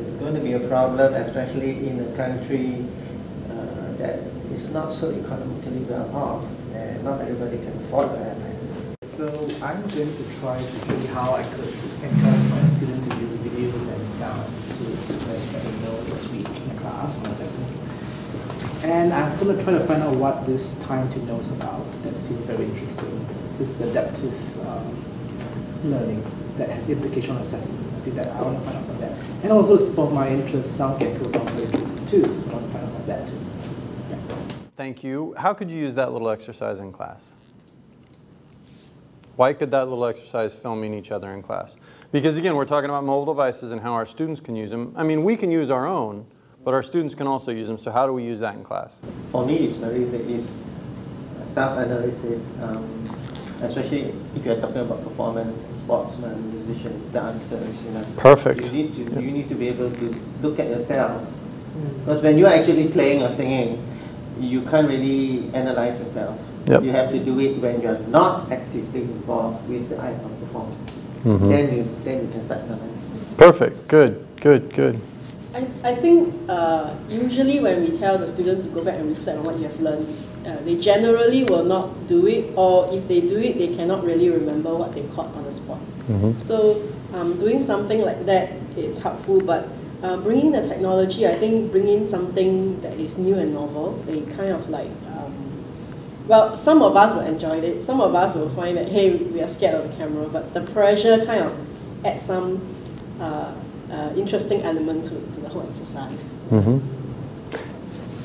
It's going to be a problem, especially in a country uh, that is not so economically well off, and not everybody can afford iPad. So I'm going to try to see how I could encourage my students to use videos and sounds to express what they know this week in class on assessment. And I'm going to try to find out what this time to know is about. That seems very interesting. This is adaptive um, learning that has implication on assessment. I think that I want to find out about that. And also it's my interest, sound gecko sounds very interesting too, so I want to find out about that too. Yeah. Thank you. How could you use that little exercise in class? Why could that little exercise filming each other in class? Because again, we're talking about mobile devices and how our students can use them. I mean, we can use our own, but our students can also use them. So how do we use that in class? For me, it's very is self-analysis, um, especially if you're talking about performance, sportsmen, musicians, dancers. You know, Perfect. You need to you need to be able to look at yourself because when you're actually playing or singing, you can't really analyze yourself. Yep. You have to do it when you're not actively involved with the act of performance. Mhm. Then you then you can start analyzing. Perfect. Good. Good. Good. I, I think uh, usually when we tell the students to go back and reflect on what you have learned, uh, they generally will not do it, or if they do it, they cannot really remember what they caught on the spot. Mhm. So um, doing something like that is helpful, but uh, bringing the technology, I think bringing something that is new and novel, they kind of like, well, some of us will enjoy it, some of us will find that, hey, we are scared of the camera, but the pressure kind of adds some uh, uh, interesting element to, to the whole exercise. hmm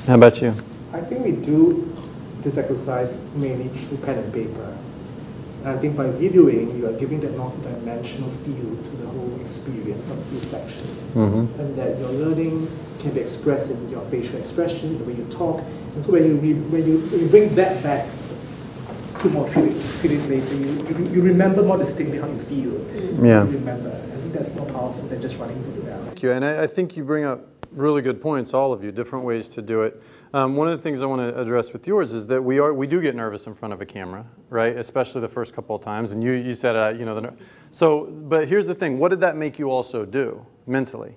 How about you? I think we do this exercise mainly through pen and paper. And I think by videoing, you are giving that multi-dimensional feel to the whole experience of reflection. hmm And that your learning can be expressed in your facial expression, the way you talk. So when you, when you, when you bring that back two more, three, weeks- three days later, you, you, you remember more distinctly how you feel. Yeah. You remember. I think that's more powerful than just running to the. Thank you. And I, I think you bring up really good points, all of you, different ways to do it. Um, one of the things I want to address with yours is that we are we do get nervous in front of a camera, right? Especially the first couple of times. And you you said uh, you know the so. But here's the thing: what did that make you also do mentally?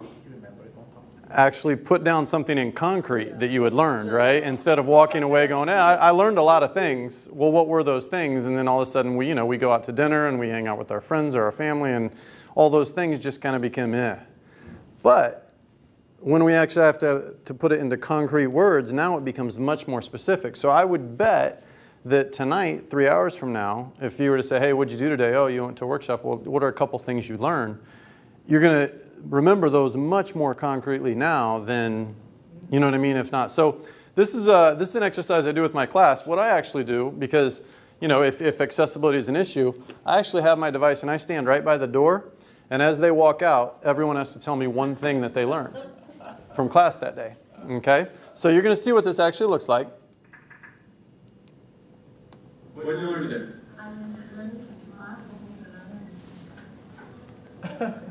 You remember it more powerful. Actually, put down something in concrete that you had learned, right? Instead of walking away going, "Yeah, I, I learned a lot of things." Well, what were those things? And then all of a sudden, we you know we go out to dinner and we hang out with our friends or our family, and all those things just kind of become eh. But when we actually have to, to put it into concrete words, now it becomes much more specific. So I would bet that tonight, three hours from now, if you were to say, hey, what'd you do today? Oh, you went to a workshop. Well, what are a couple things you learned? You're going to remember those much more concretely now than, you know what I mean, if not. So this is, a, this is an exercise I do with my class. What I actually do, because, you know, if, if accessibility is an issue, I actually have my device and I stand right by the door. And as they walk out, everyone has to tell me one thing that they learned from class that day. Okay? So you're going to see what this actually looks like. What did you learn today?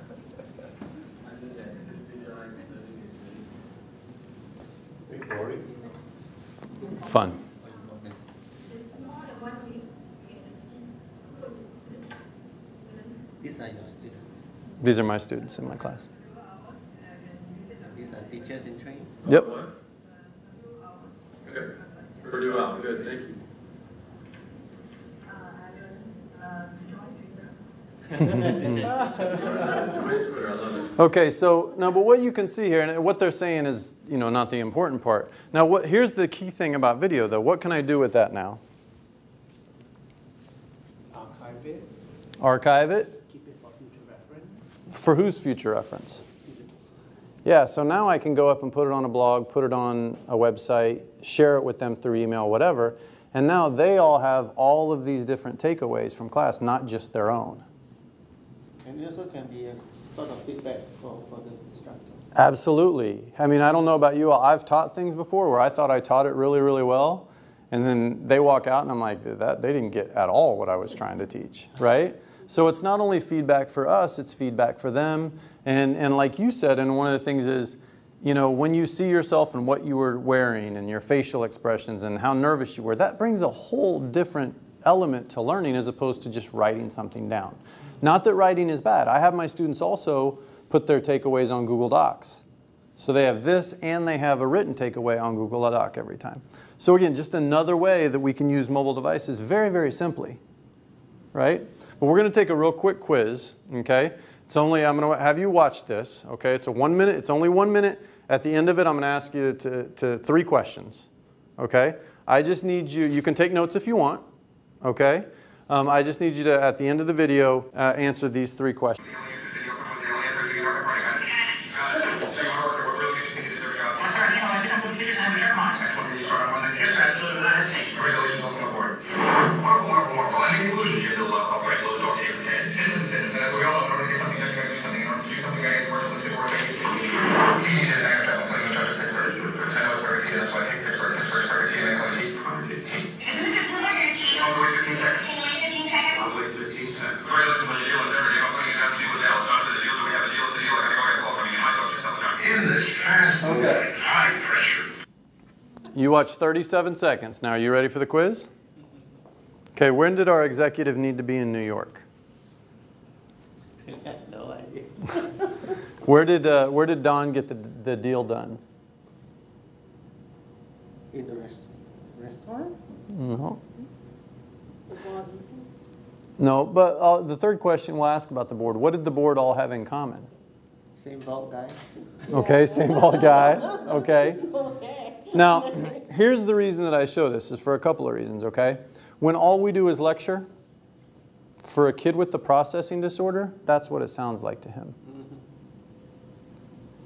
Fun. These are your students. These are my students in my class. These are teachers in training. Yep. Okay, pretty well, good, thank you. Uh, Join Twitter, I love it. Okay, so now, but what you can see here, and what they're saying is, you know, not the important part. Now, what, here's the key thing about video, though. What can I do with that now? Archive it, Archive it. keep it for future reference. For whose future reference? Students. Yeah, so now I can go up and put it on a blog, put it on a website, share it with them through email, whatever. And now they all have all of these different takeaways from class, not just their own. And it also can be a sort of feedback for, for the instructor. Absolutely. I mean, I don't know about you all. I've taught things before where I thought I taught it really, really well. And then they walk out and I'm like, that, they didn't get at all what I was trying to teach, right? So it's not only feedback for us, it's feedback for them. And, and like you said, and one of the things is, you know, when you see yourself and what you were wearing and your facial expressions and how nervous you were, that brings a whole different element to learning as opposed to just writing something down. Not that writing is bad. I have my students also put their takeaways on Google Docs. So they have this and they have a written takeaway on Google Doc every time. So again, just another way that we can use mobile devices very, very simply, right? But we're going to take a real quick quiz, okay? It's only, I'm going to have you watch this, okay? It's a one minute, it's only one minute. At the end of it, I'm going to ask you to, to three questions, okay? I just need you, you can take notes if you want, okay? Um, I just need you to, at the end of the video, uh, answer these three questions. You watched 37 seconds. Now, are you ready for the quiz? Okay, when did our executive need to be in New York? No idea. Where did, uh, where did Don get the, the deal done? In the rest, restaurant? No. No, but uh, the third question we'll ask about the board. What did the board all have in common? Same bald guy? Okay, same bald guy. Okay. Okay. Now, here's the reason that I show this is for a couple of reasons, okay? When all we do is lecture, for a kid with the processing disorder, that's what it sounds like to him.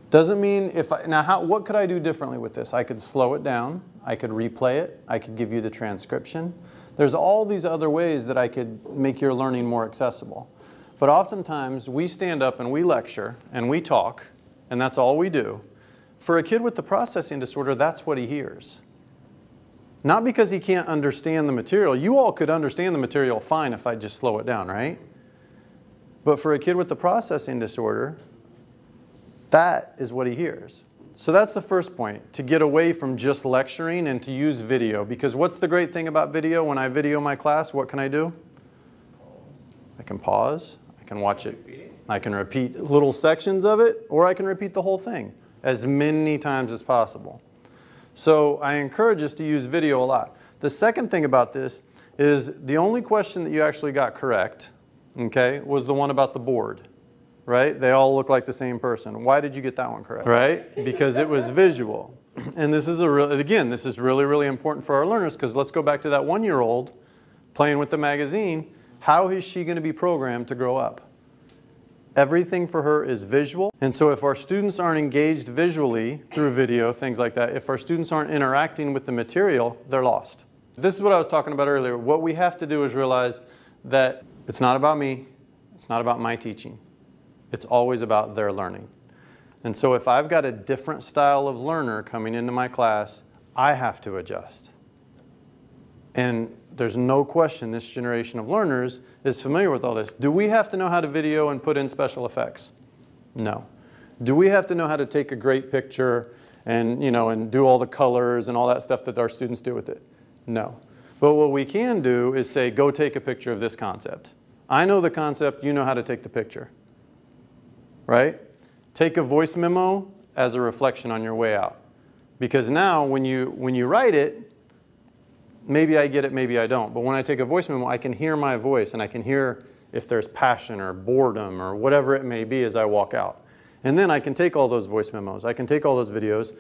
Doesn't mean if I, now how, what could I do differently with this? I could slow it down, I could replay it, I could give you the transcription. There's all these other ways that I could make your learning more accessible. But oftentimes we stand up and we lecture and we talk, and that's all we do. For a kid with the processing disorder, that's what he hears. Not because he can't understand the material. You all could understand the material fine if I just slow it down, right? But for a kid with the processing disorder, that is what he hears. So that's the first point, to get away from just lecturing and to use video. Because what's the great thing about video? When I video my class, what can I do? I can pause, I can watch it, I can repeat little sections of it, or I can repeat the whole thing as many times as possible. So I encourage us to use video a lot. The second thing about this is the only question that you actually got correct, okay, was the one about the board, right? They all look like the same person. Why did you get that one correct? Right? Because it was visual. And this is a real, again, this is really, really important for our learners because let's go back to that one-year-old playing with the magazine. How is she going to be programmed to grow up? Everything for her is visual. And so if our students aren't engaged visually through video, things like that, if our students aren't interacting with the material, they're lost. This is what I was talking about earlier. What we have to do is realize that it's not about me, it's not about my teaching. It's always about their learning. And so if I've got a different style of learner coming into my class, I have to adjust. And there's no question this generation of learners is familiar with all this. Do we have to know how to video and put in special effects? No. Do we have to know how to take a great picture and, you know, and do all the colors and all that stuff that our students do with it? No. But what we can do is say, go take a picture of this concept. I know the concept, you know how to take the picture. Right? Take a voice memo as a reflection on your way out. Because now when you, when you write it, maybe I get it, maybe I don't. But when I take a voice memo, I can hear my voice and I can hear if there's passion or boredom or whatever it may be as I walk out. And then I can take all those voice memos, I can take all those videos,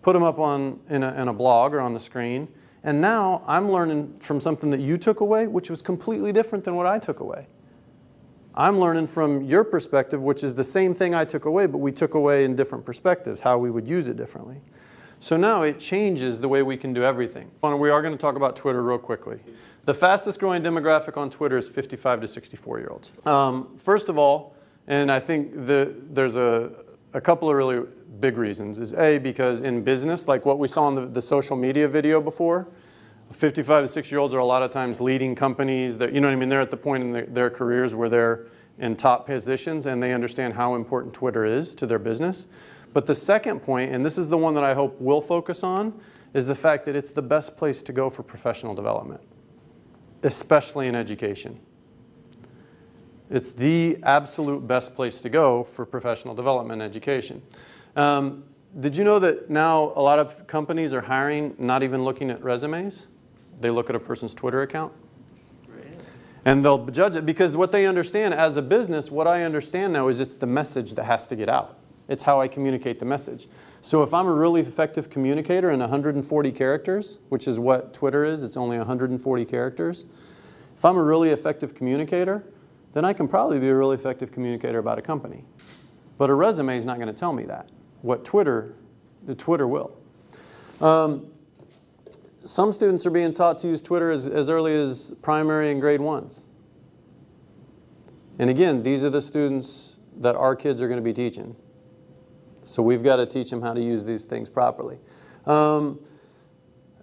put them up on, in, a, in a blog or on the screen, and now I'm learning from something that you took away, which was completely different than what I took away. I'm learning from your perspective, which is the same thing I took away, but we took away in different perspectives, how we would use it differently. So now it changes the way we can do everything. We are going to talk about Twitter real quickly. The fastest growing demographic on Twitter is 55 to 64 year olds. Um, first of all, and I think the, there's a, a couple of really big reasons, is A, because in business, like what we saw in the, the social media video before, 55 to 60 year olds are a lot of times leading companies that, you know what I mean, they're at the point in their careers where they're in top positions and they understand how important Twitter is to their business. But the second point, and this is the one that I hope we'll focus on, is the fact that it's the best place to go for professional development, especially in education. It's the absolute best place to go for professional development and education. Um, did you know that now a lot of companies are hiring not even looking at resumes? They look at a person's Twitter account. And they'll judge it because what they understand as a business, what I understand now is it's the message that has to get out. It's how I communicate the message. So if I'm a really effective communicator in 140 characters, which is what Twitter is, it's only 140 characters. If I'm a really effective communicator, then I can probably be a really effective communicator about a company. But a resume is not going to tell me that. What Twitter, Twitter will. Um, some students are being taught to use Twitter as, as early as primary and grade ones. And again, these are the students that our kids are going to be teaching. So we've got to teach them how to use these things properly. Um,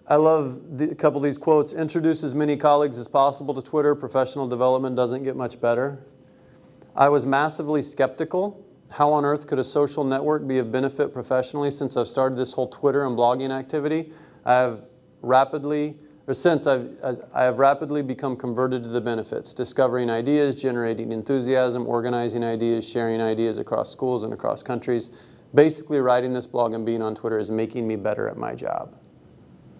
I love the, a couple of these quotes. Introduce as many colleagues as possible to Twitter. Professional development doesn't get much better. I was massively skeptical. How on earth could a social network be of benefit professionally since I've started this whole Twitter and blogging activity? I have rapidly, or since I've, I have rapidly become converted to the benefits, discovering ideas, generating enthusiasm, organizing ideas, sharing ideas across schools and across countries. Basically, writing this blog and being on Twitter is making me better at my job.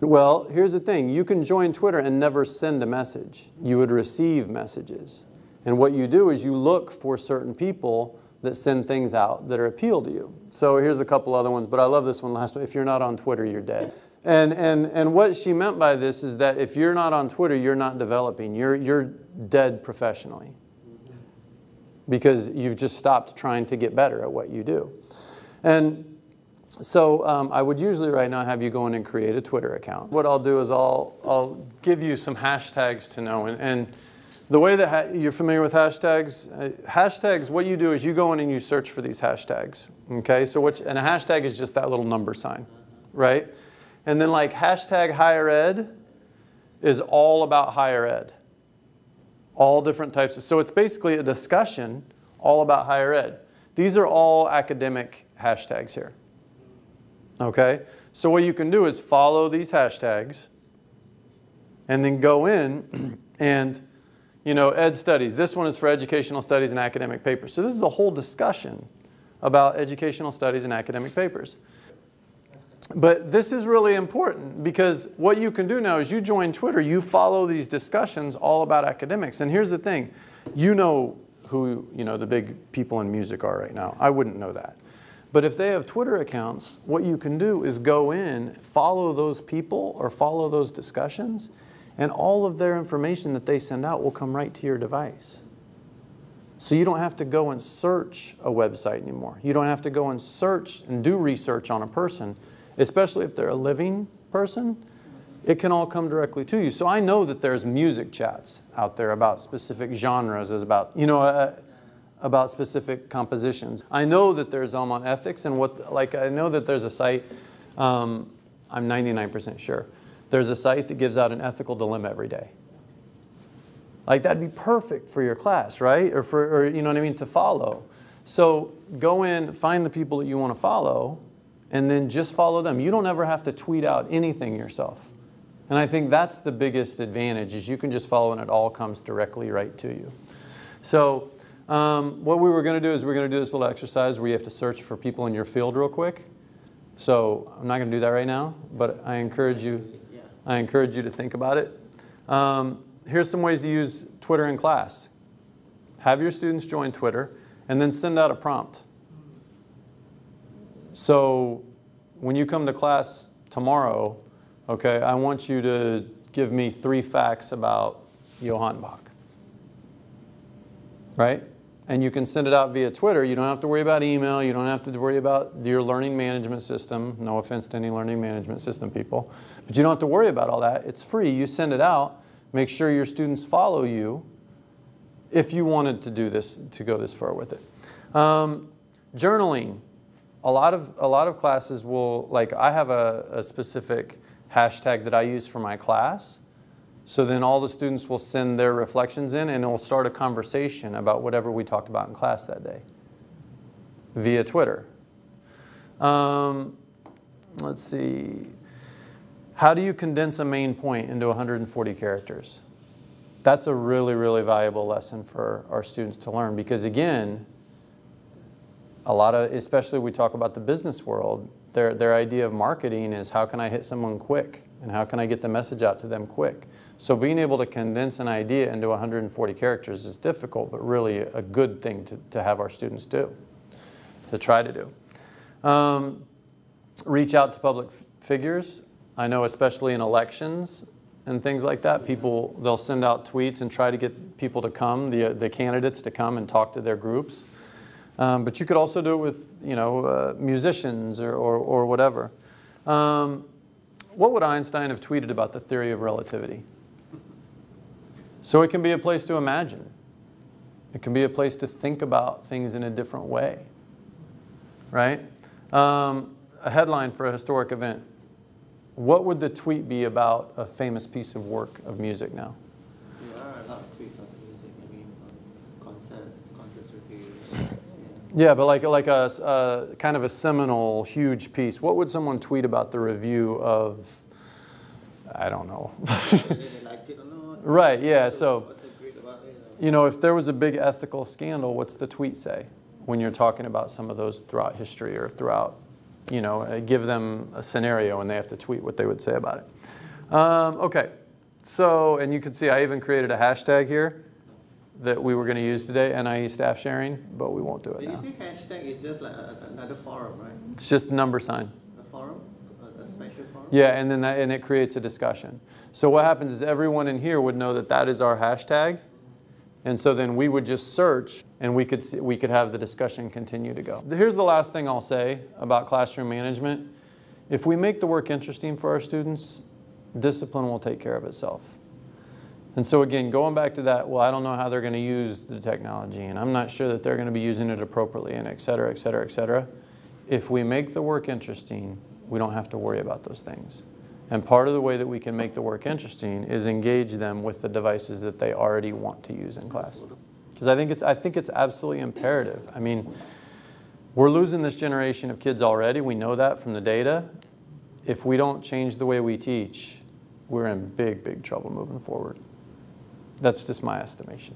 Well, here's the thing. You can join Twitter and never send a message. You would receive messages. And what you do is you look for certain people that send things out that are appeal to you. So here's a couple other ones, but I love this one last one. If you're not on Twitter, you're dead. And, and, and what she meant by this is that if you're not on Twitter, you're not developing. You're, you're dead professionally because you've just stopped trying to get better at what you do. And so um, I would usually right now have you go in and create a Twitter account. What I'll do is I'll, I'll give you some hashtags to know. And, and the way that you're familiar with hashtags, uh, hashtags, what you do is you go in and you search for these hashtags. Okay, so which, and a hashtag is just that little number sign, right? And then like hashtag higher ed is all about higher ed. All different types of, so it's basically a discussion all about higher ed. These are all academic hashtags here. Okay? So what you can do is follow these hashtags and then go in and, you know, ed studies. This one is for educational studies and academic papers. So this is a whole discussion about educational studies and academic papers. But this is really important because what you can do now is you join Twitter, you follow these discussions all about academics. And here's the thing, you know who you know the big people in music are right now. I wouldn't know that. But if they have Twitter accounts, what you can do is go in, follow those people or follow those discussions, and all of their information that they send out will come right to your device. So you don't have to go and search a website anymore. You don't have to go and search and do research on a person especially if they're a living person, it can all come directly to you. So I know that there's music chats out there about specific genres, as about, you know, uh, about specific compositions. I know that there's um, on ethics and what, like, I know that there's a site, um, I'm 99% sure, there's a site that gives out an ethical dilemma every day. Like, that'd be perfect for your class, right? Or for, or, you know what I mean, to follow. So go in, find the people that you want to follow, and then just follow them. You don't ever have to tweet out anything yourself. And I think that's the biggest advantage is you can just follow and it all comes directly right to you. So um, what we were going to do is we're going to do this little exercise where you have to search for people in your field real quick. So I'm not going to do that right now, but I encourage you, I encourage you to think about it. Um, here's some ways to use Twitter in class. Have your students join Twitter and then send out a prompt. So when you come to class tomorrow, okay, I want you to give me three facts about Johann Bach. Right? and you can send it out via Twitter. You don't have to worry about email. You don't have to worry about your learning management system. No offense to any learning management system people. But you don't have to worry about all that. It's free. You send it out. Make sure your students follow you if you wanted to do this, to go this far with it. Um, journaling. A lot of, a lot of classes will, like I have a, a specific hashtag that I use for my class. So then all the students will send their reflections in and it will start a conversation about whatever we talked about in class that day via Twitter. Um, let's see. How do you condense a main point into 140 characters? That's a really, really valuable lesson for our students to learn because again, a lot of, especially we talk about the business world, their, their idea of marketing is how can I hit someone quick and how can I get the message out to them quick? So being able to condense an idea into 140 characters is difficult, but really a good thing to, to have our students do, to try to do. Um, reach out to public figures. I know especially in elections and things like that, people, they'll send out tweets and try to get people to come, the, the candidates to come and talk to their groups. Um, but you could also do it with, you know, uh, musicians or, or, or whatever. Um, what would Einstein have tweeted about the theory of relativity? So it can be a place to imagine. It can be a place to think about things in a different way, right? Um, a headline for a historic event. What would the tweet be about a famous piece of work of music now? There are a lot of tweets on music, I mean, on concerts, concerts reviews. Yeah, but like, like a, a kind of a seminal, huge piece. What would someone tweet about the review of, I don't know. Right, yeah, so-? You know, if there was a big ethical scandal, what's the tweet say when you're talking about some of those throughout history or throughout, you know, uh, give them a scenario and they have to tweet what they would say about it. Um, okay, so, and you can see I even created a hashtag here that we were going to use today, NIE staff sharing, but we won't do it When you now. say hashtag, it's just like a- a- another forum, right? It's just number sign. A forum, a, a special forum? Yeah, and then that, and it creates a discussion. So what happens is everyone in here would know that that is our hashtag. And so then we would just search and we could, see, we could have the discussion continue to go. Here's the last thing I'll say about classroom management. If we make the work interesting for our students, discipline will take care of itself. And so again, going back to that, well, I don't know how they're going to use the technology, and I'm not sure that they're going to be using it appropriately, and et cetera, et cetera, et cetera. If we make the work interesting, we don't have to worry about those things. And part of the way that we can make the work interesting is engage them with the devices that they already want to use in class. Because I think it's, I think it's absolutely imperative. I mean, we're losing this generation of kids already. We know that from the data. If we don't change the way we teach, we're in big, big trouble moving forward. That's just my estimation.